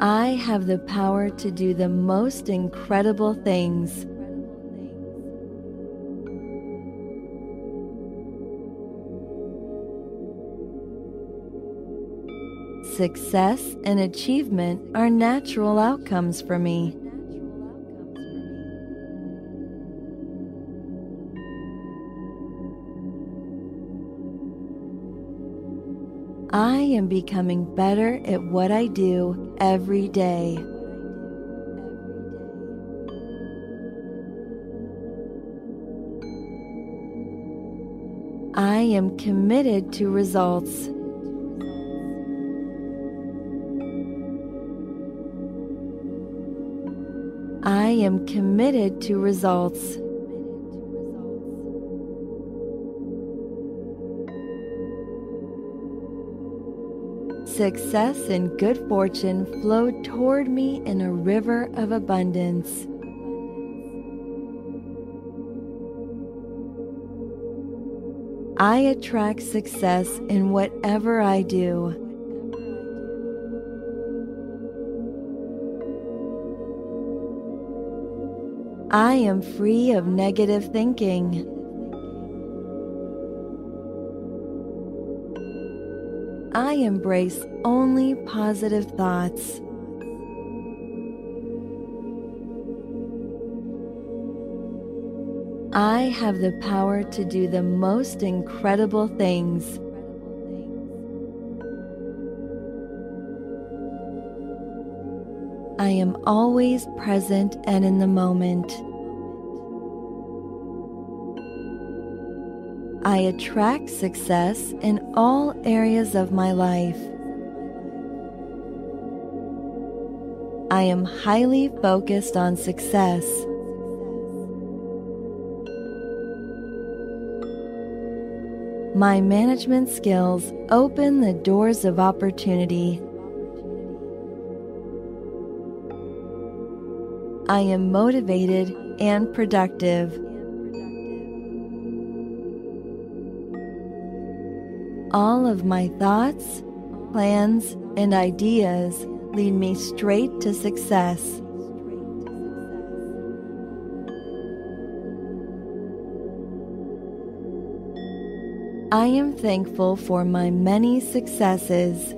I have the power to do the most incredible things. Success and achievement are natural outcomes for me. I am becoming better at what I do every day. I am committed to results. I am committed to results. Success and good fortune flow toward me in a river of abundance. I attract success in whatever I do. I am free of negative thinking. I embrace only positive thoughts. I have the power to do the most incredible things. I am always present and in the moment. I attract success in all areas of my life. I am highly focused on success. My management skills open the doors of opportunity. I am motivated and productive. All of my thoughts, plans, and ideas lead me straight to success. I am thankful for my many successes.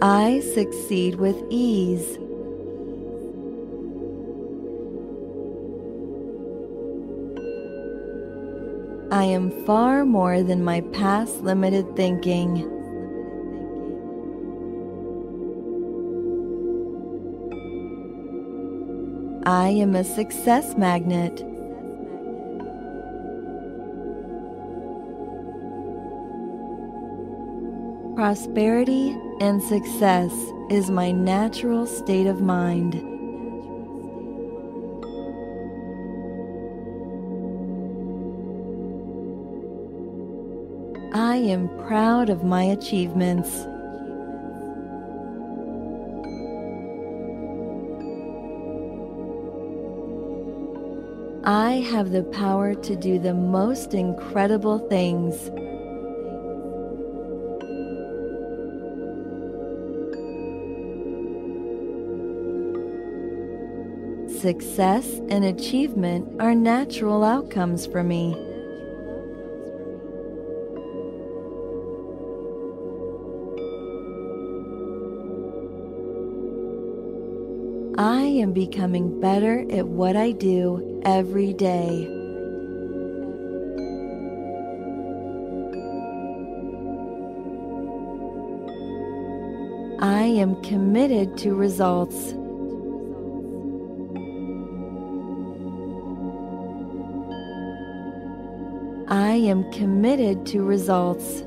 I succeed with ease. Far more than my past limited thinking. I am a success magnet. Prosperity and success is my natural state of mind. Proud of my achievements. I have the power to do the most incredible things. Success and achievement are natural outcomes for me. Am becoming better at what I do every day. I am committed to results. I am committed to results.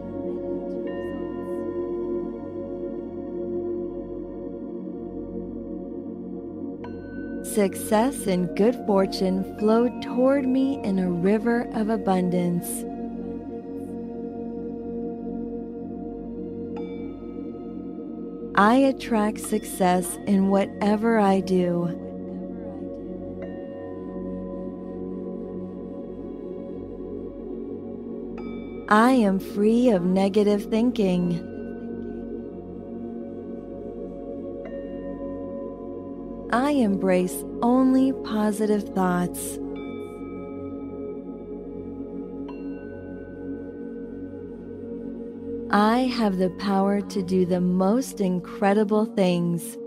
Success and good fortune flowed toward me in a river of abundance. I attract success in whatever I do. I am free of negative thinking. I embrace only positive thoughts. I have the power to do the most incredible things.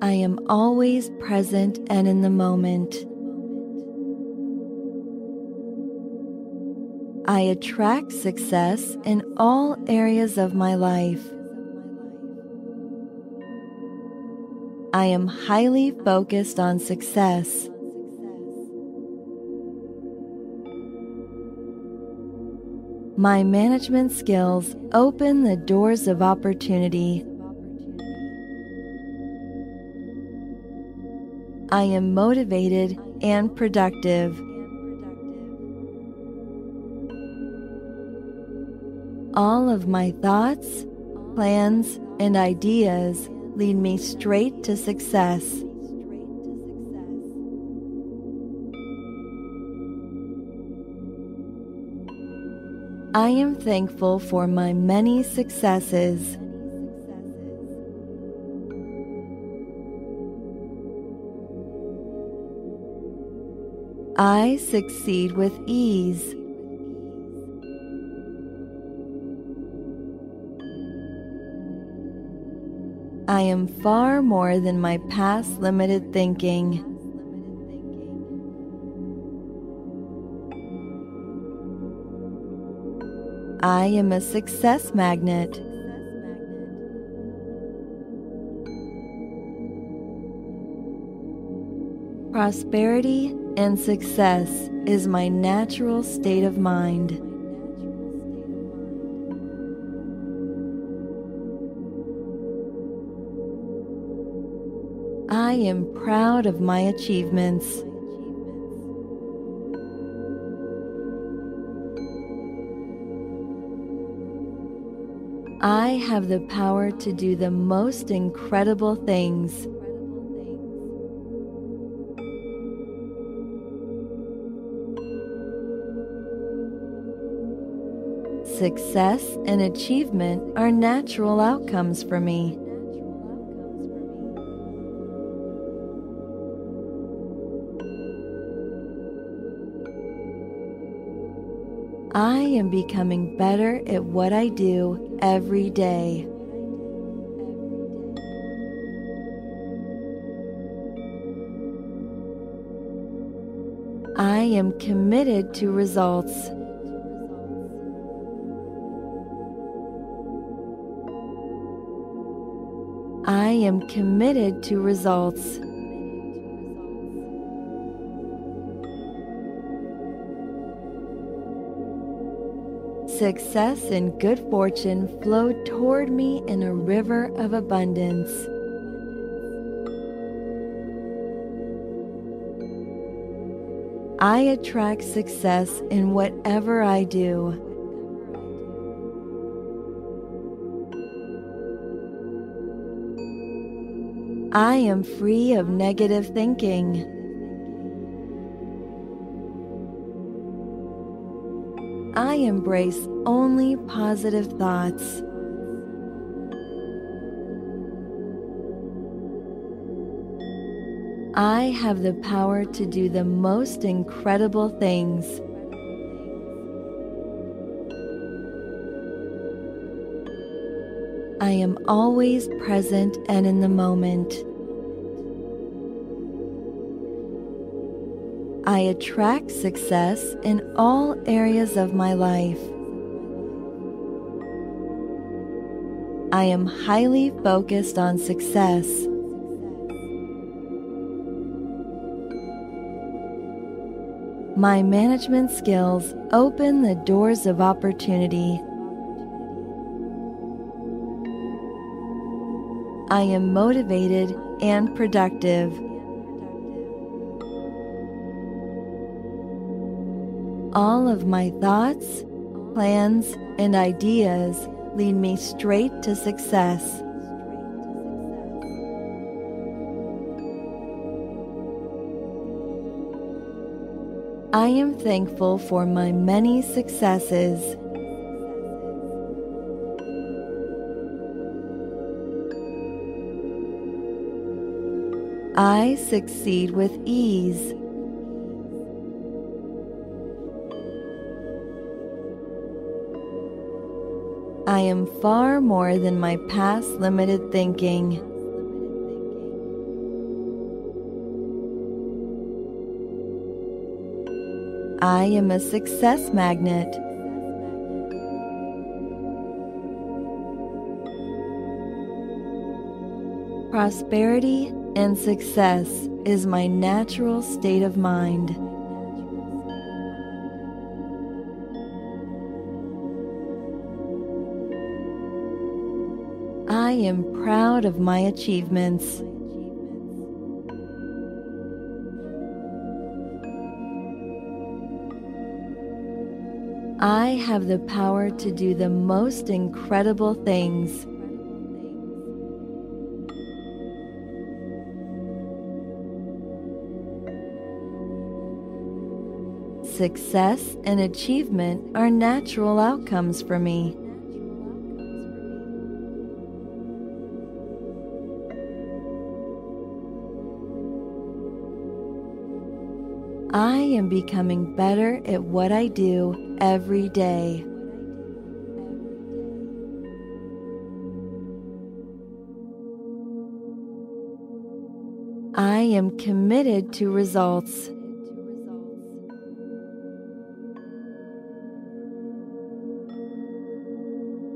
I am always present and in the moment. I attract success in all areas of my life. I am highly focused on success. My management skills open the doors of opportunity. I am motivated and productive. All of my thoughts, plans, and ideas lead me straight to success. I am thankful for my many successes. I succeed with ease. I am far more than my past limited thinking. I am a success magnet. Prosperity and success is my natural state of mind. Am proud of my achievements. I have the power to do the most incredible things. Success and achievement are natural outcomes for me. I am becoming better at what I do every day. I am committed to results. I am committed to results. Success and good fortune flow toward me in a river of abundance. I attract success in whatever I do. I am free of negative thinking. Embrace only positive thoughts. I have the power to do the most incredible things. I am always present and in the moment. I attract success in all areas of my life. I am highly focused on success. My management skills open the doors of opportunity. I am motivated and productive. All of my thoughts, plans, and ideas lead me straight to success. I am thankful for my many successes. I succeed with ease. Am far more than my past limited thinking. I am a success magnet. Prosperity and success is my natural state of mind. Proud of my achievements. I have the power to do the most incredible things. Success and achievement are natural outcomes for me. I am becoming better at what I do every day. I am committed to results.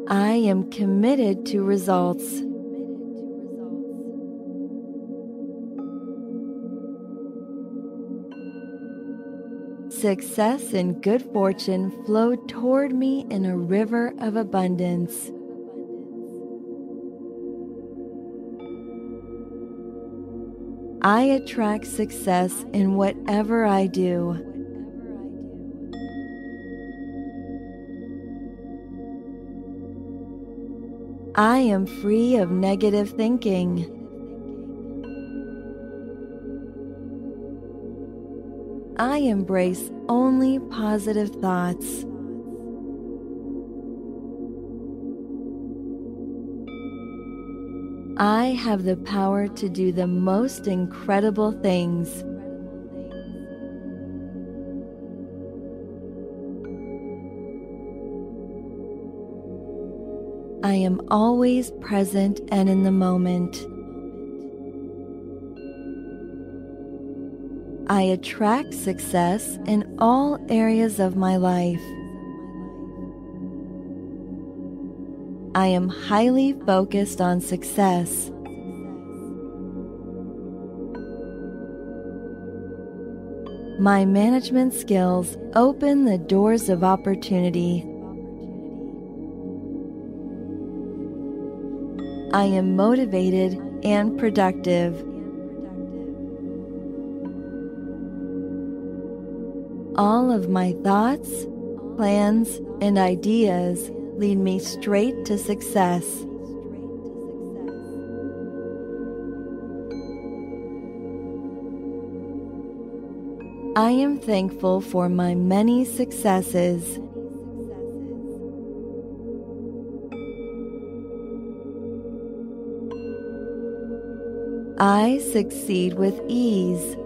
I am committed to results. Success and good fortune flow toward me in a river of abundance. I attract success in whatever I do. I am free of negative thinking. I embrace only positive thoughts. I have the power to do the most incredible things. I am always present and in the moment. I attract success in all areas of my life. I am highly focused on success. My management skills open the doors of opportunity. I am motivated and productive. All of my thoughts, plans, and ideas lead me straight to success. I am thankful for my many successes. I succeed with ease.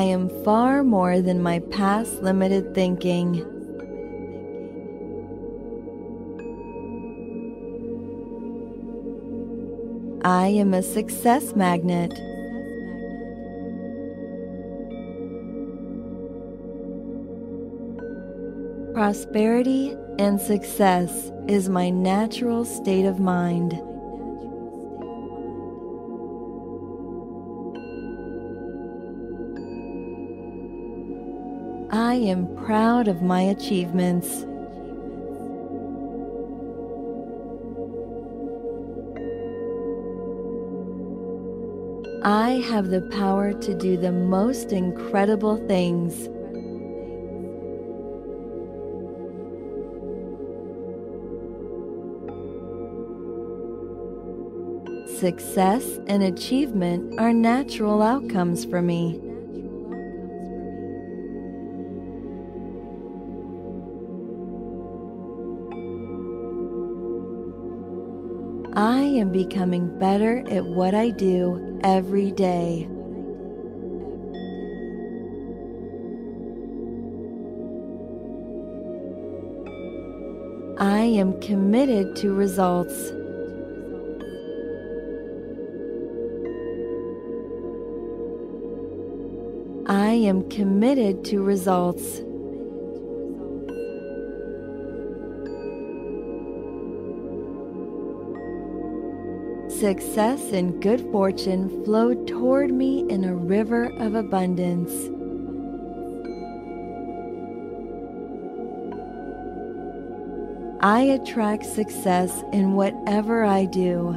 I am far more than my past limited thinking. I am a success magnet. Prosperity and success is my natural state of mind. I am proud of my achievements. I have the power to do the most incredible things. Success and achievement are natural outcomes for me. Becoming better at what I do every day. I am committed to results. I am committed to results. Success and good fortune flow toward me in a river of abundance. I attract success in whatever I do.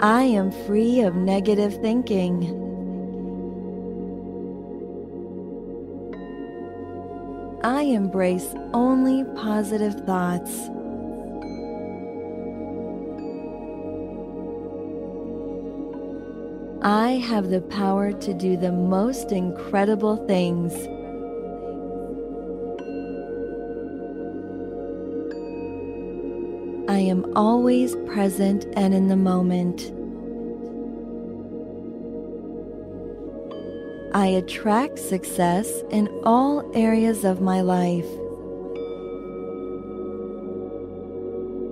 I am free of negative thinking. Embrace only positive thoughts. I have the power to do the most incredible things. I am always present and in the moment. I attract success in all areas of my life.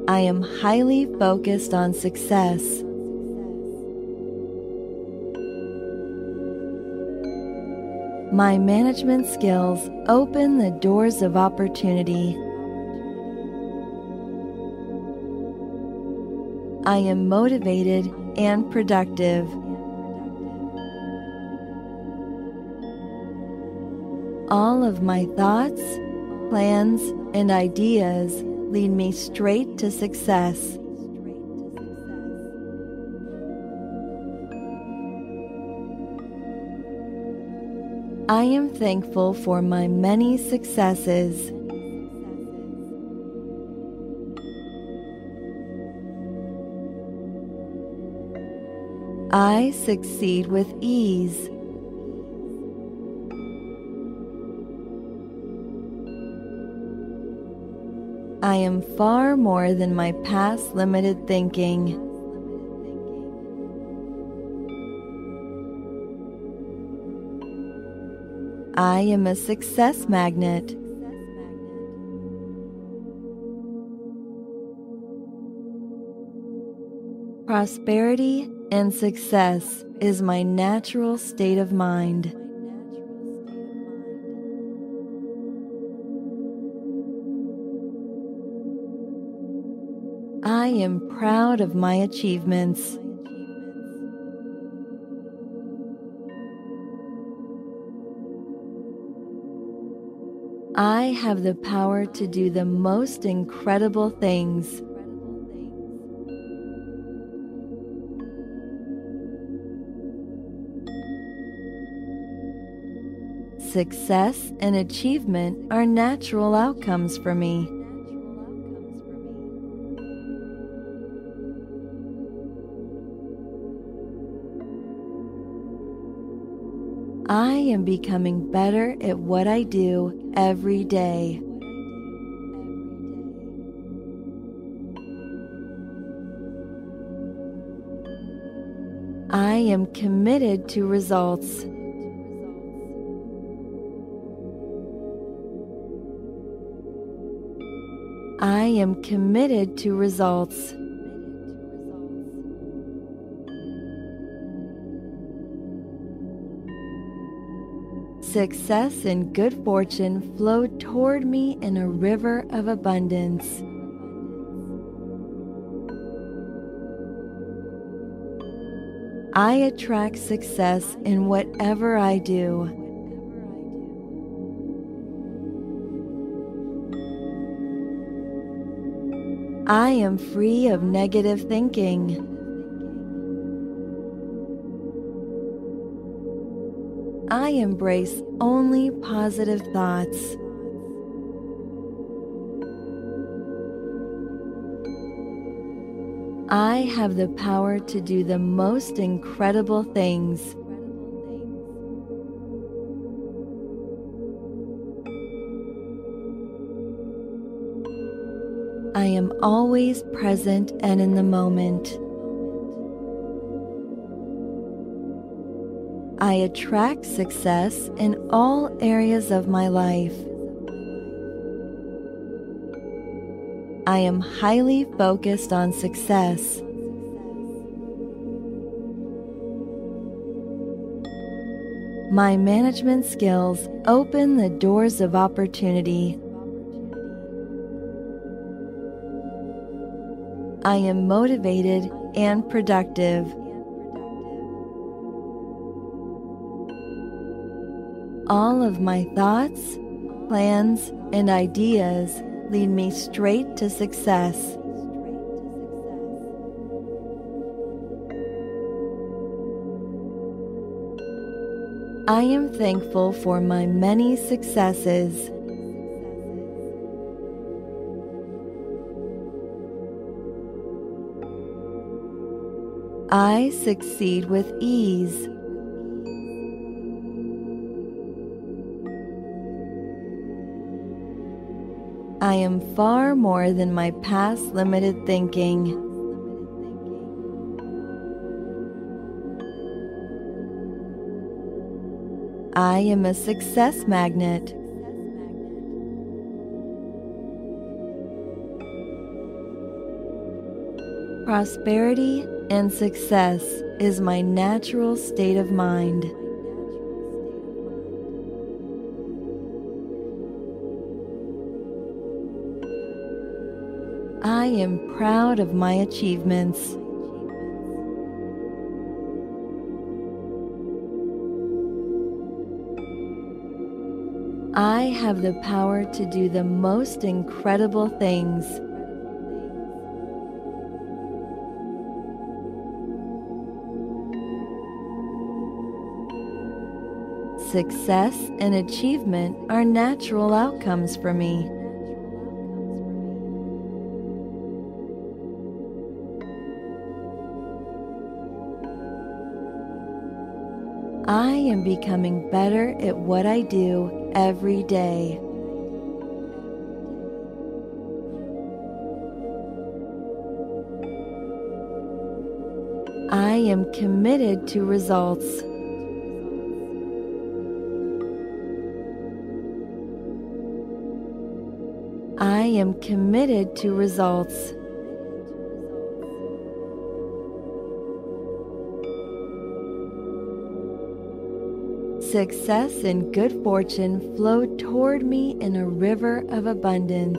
I am highly focused on success. My management skills open the doors of opportunity. I am motivated and productive. All of my thoughts, plans, and ideas lead me straight to success. I am thankful for my many successes. I succeed with ease. I am far more than my past limited thinking. I am a success magnet. Prosperity and success is my natural state of mind. Proud of my achievements. I have the power to do the most incredible things. Success and achievement are natural outcomes for me. Am becoming better at what I do every day. I am committed to results. I am committed to results. Success and good fortune flow toward me in a river of abundance. I attract success in whatever I do. I am free of negative thinking. Embrace only positive thoughts. I have the power to do the most incredible things. I am always present and in the moment. I attract success in all areas of my life. I am highly focused on success. My management skills open the doors of opportunity. I am motivated and productive. All of my thoughts, plans, and ideas lead me straight to success. I am thankful for my many successes. I succeed with ease. I am far more than my past limited thinking. I am a success magnet. Prosperity and success is my natural state of mind. Am proud of my achievements. I have the power to do the most incredible things. Success and achievement are natural outcomes for me. Becoming better at what I do every day. I am committed to results. I am committed to results. Success and good fortune flow toward me in a river of abundance.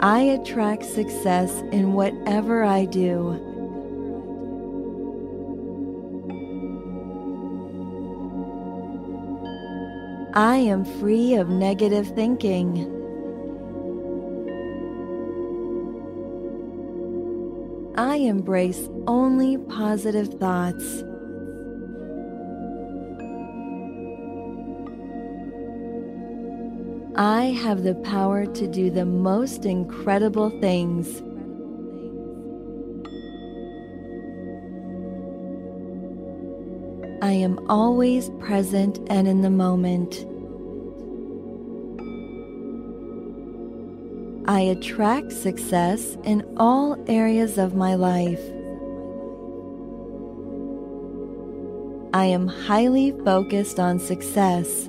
I attract success in whatever I do. I am free of negative thinking. I embrace only positive thoughts. I have the power to do the most incredible things. I am always present and in the moment. I attract success in all areas of my life. I am highly focused on success.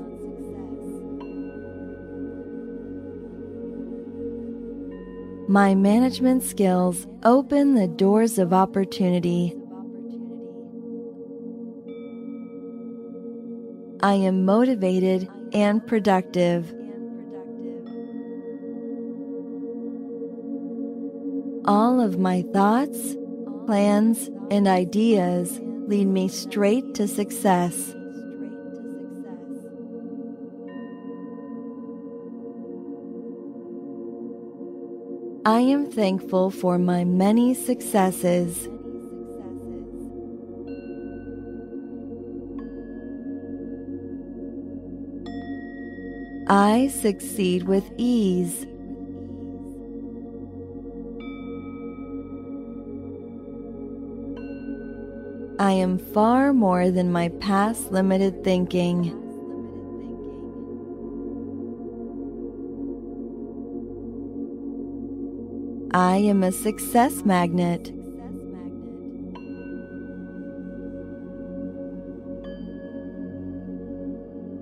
My management skills open the doors of opportunity. I am motivated and productive. All of my thoughts, plans, and ideas lead me straight to success. I am thankful for my many successes. I succeed with ease. Am far more than my past limited thinking. I am a success magnet.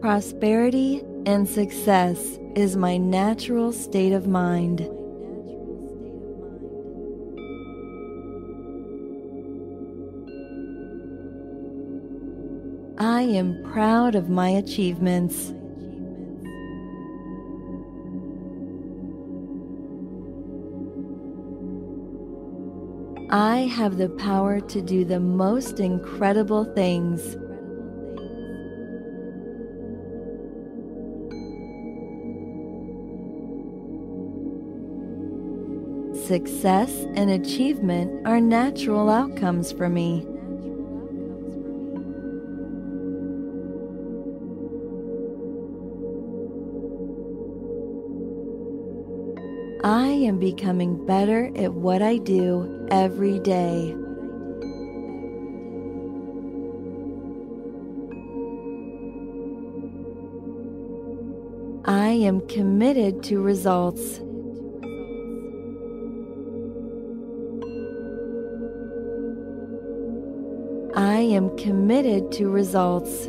Prosperity and success is my natural state of mind. I am proud of my achievements. I have the power to do the most incredible things. Success and achievement are natural outcomes for me. Am becoming better at what I do every day. I am committed to results. I am committed to results.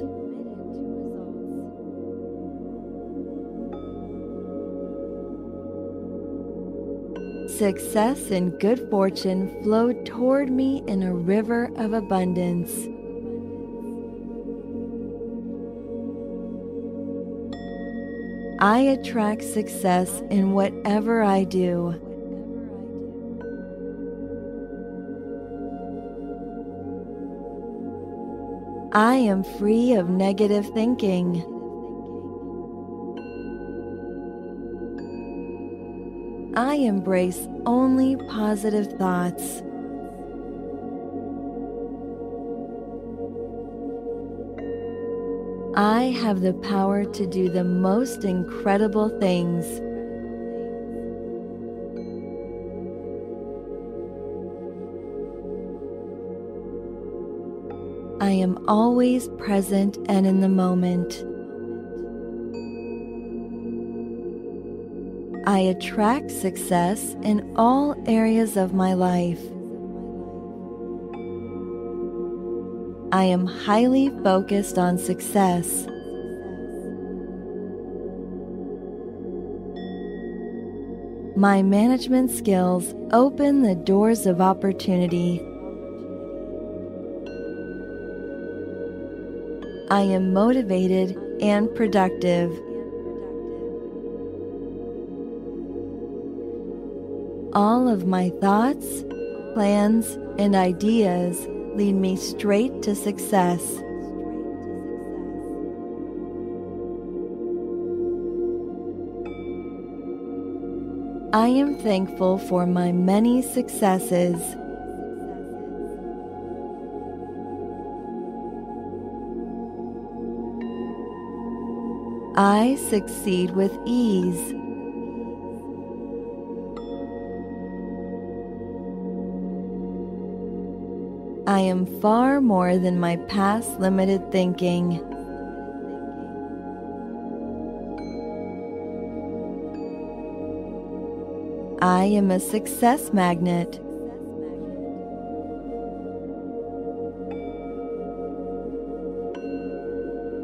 Success and good fortune flow toward me in a river of abundance. I attract success in whatever I do. I am free of negative thinking. I embrace only positive thoughts. I have the power to do the most incredible things. I am always present and in the moment. I attract success in all areas of my life. I am highly focused on success. My management skills open the doors of opportunity. I am motivated and productive. All of my thoughts, plans, and ideas lead me straight to success. I am thankful for my many successes. I succeed with ease. I am far more than my past limited thinking. I am a success magnet.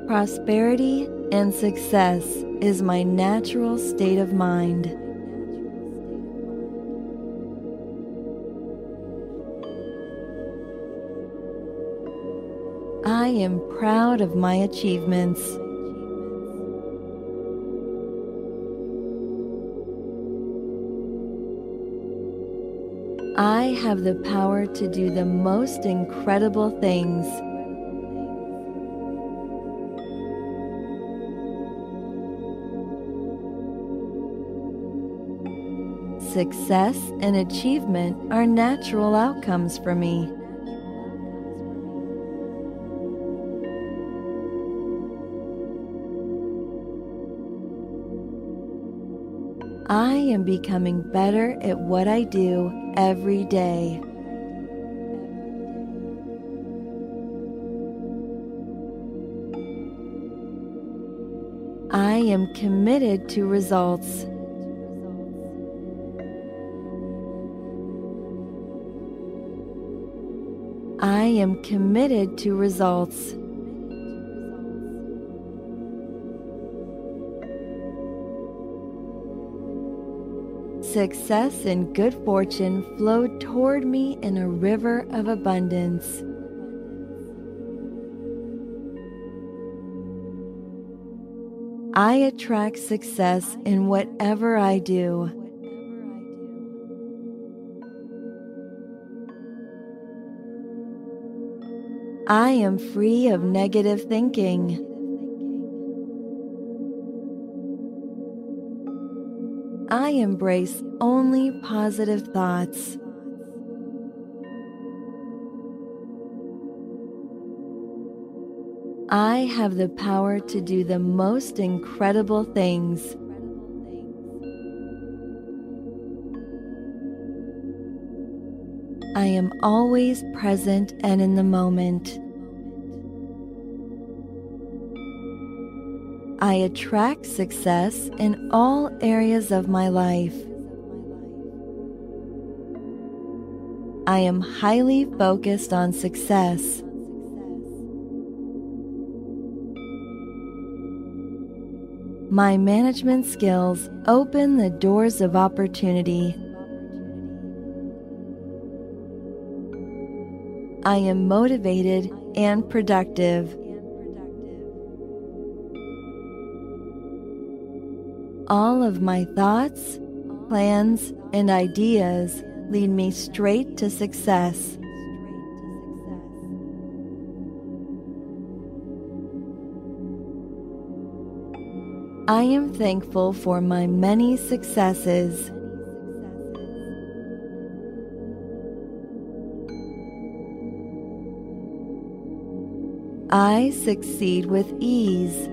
Prosperity and success is my natural state of mind. Proud of my achievements. I have the power to do the most incredible things. Success and achievement are natural outcomes for me. Becoming better at what I do every day. I am committed to results. I am committed to results. Success and good fortune flow toward me in a river of abundance. I attract success in whatever I do. I am free of negative thinking. I embrace only positive thoughts. I have the power to do the most incredible things. I am always present and in the moment. I attract success in all areas of my life. I am highly focused on success. My management skills open the doors of opportunity. I am motivated and productive. All of my thoughts, plans, and ideas lead me straight to success. I am thankful for my many successes. I succeed with ease.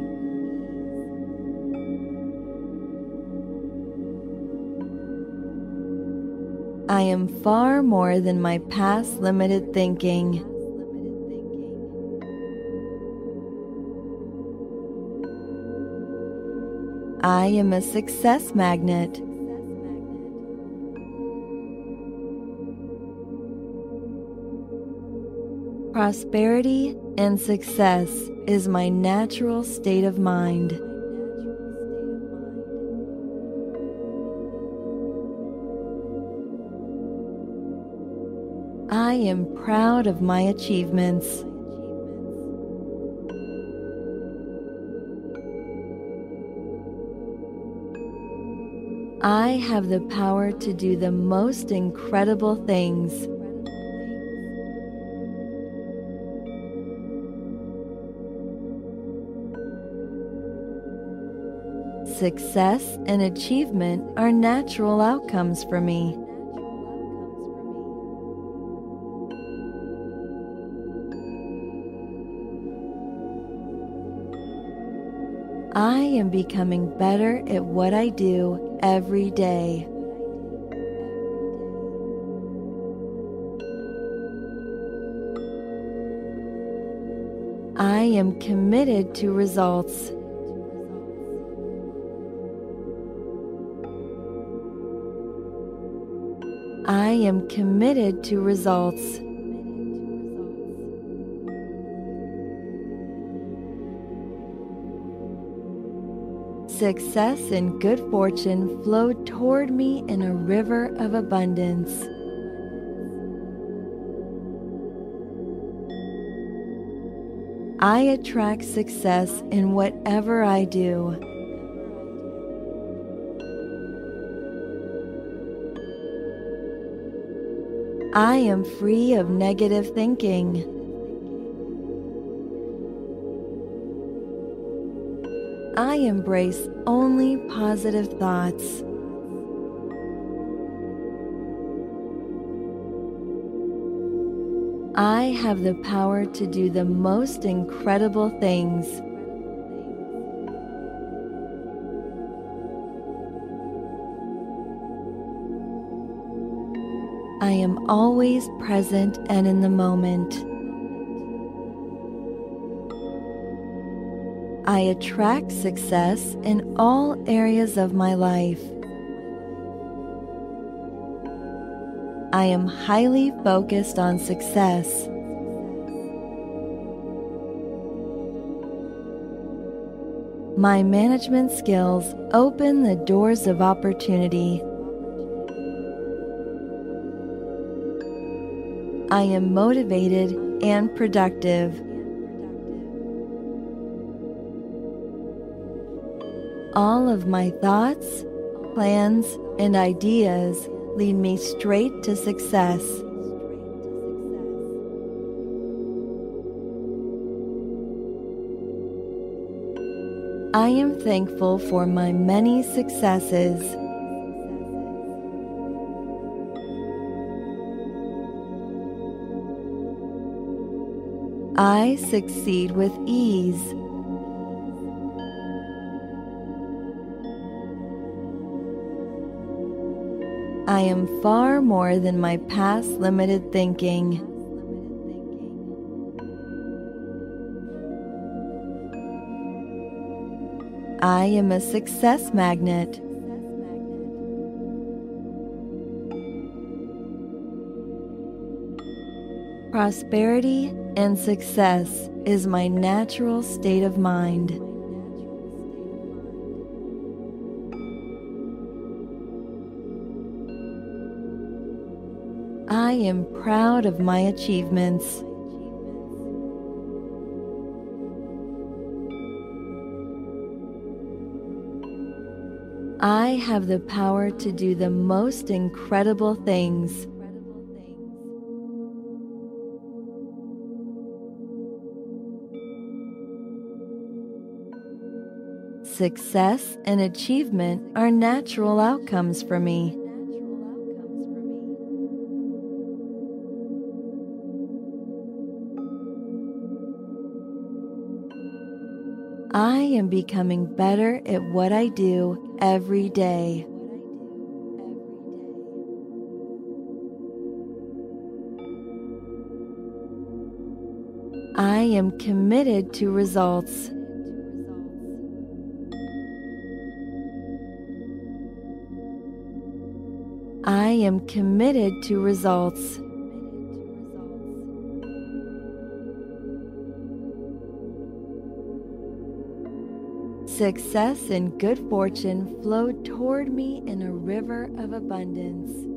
Am far more than my past limited thinking. I am a success magnet. Prosperity and success is my natural state of mind. Proud of my achievements. I have the power to do the most incredible things. Success and achievement are natural outcomes for me. Am becoming better at what I do every day. I am committed to results. I am committed to results. Success and good fortune flow toward me in a river of abundance. I attract success in whatever I do. I am free of negative thinking. I embrace only positive thoughts. I have the power to do the most incredible things. I am always present and in the moment. I attract success in all areas of my life. I am highly focused on success. My management skills open the doors of opportunity. I am motivated and productive. All of my thoughts, plans, and ideas lead me straight to success. I am thankful for my many successes. I succeed with ease. I am far more than my past limited thinking. I am a success magnet. Prosperity and success is my natural state of mind. Proud of my achievements. I have the power to do the most incredible things. Success and achievement are natural outcomes for me. Becoming better at what I do every day. I am committed to results. I am committed to results. Success and good fortune flow toward me in a river of abundance.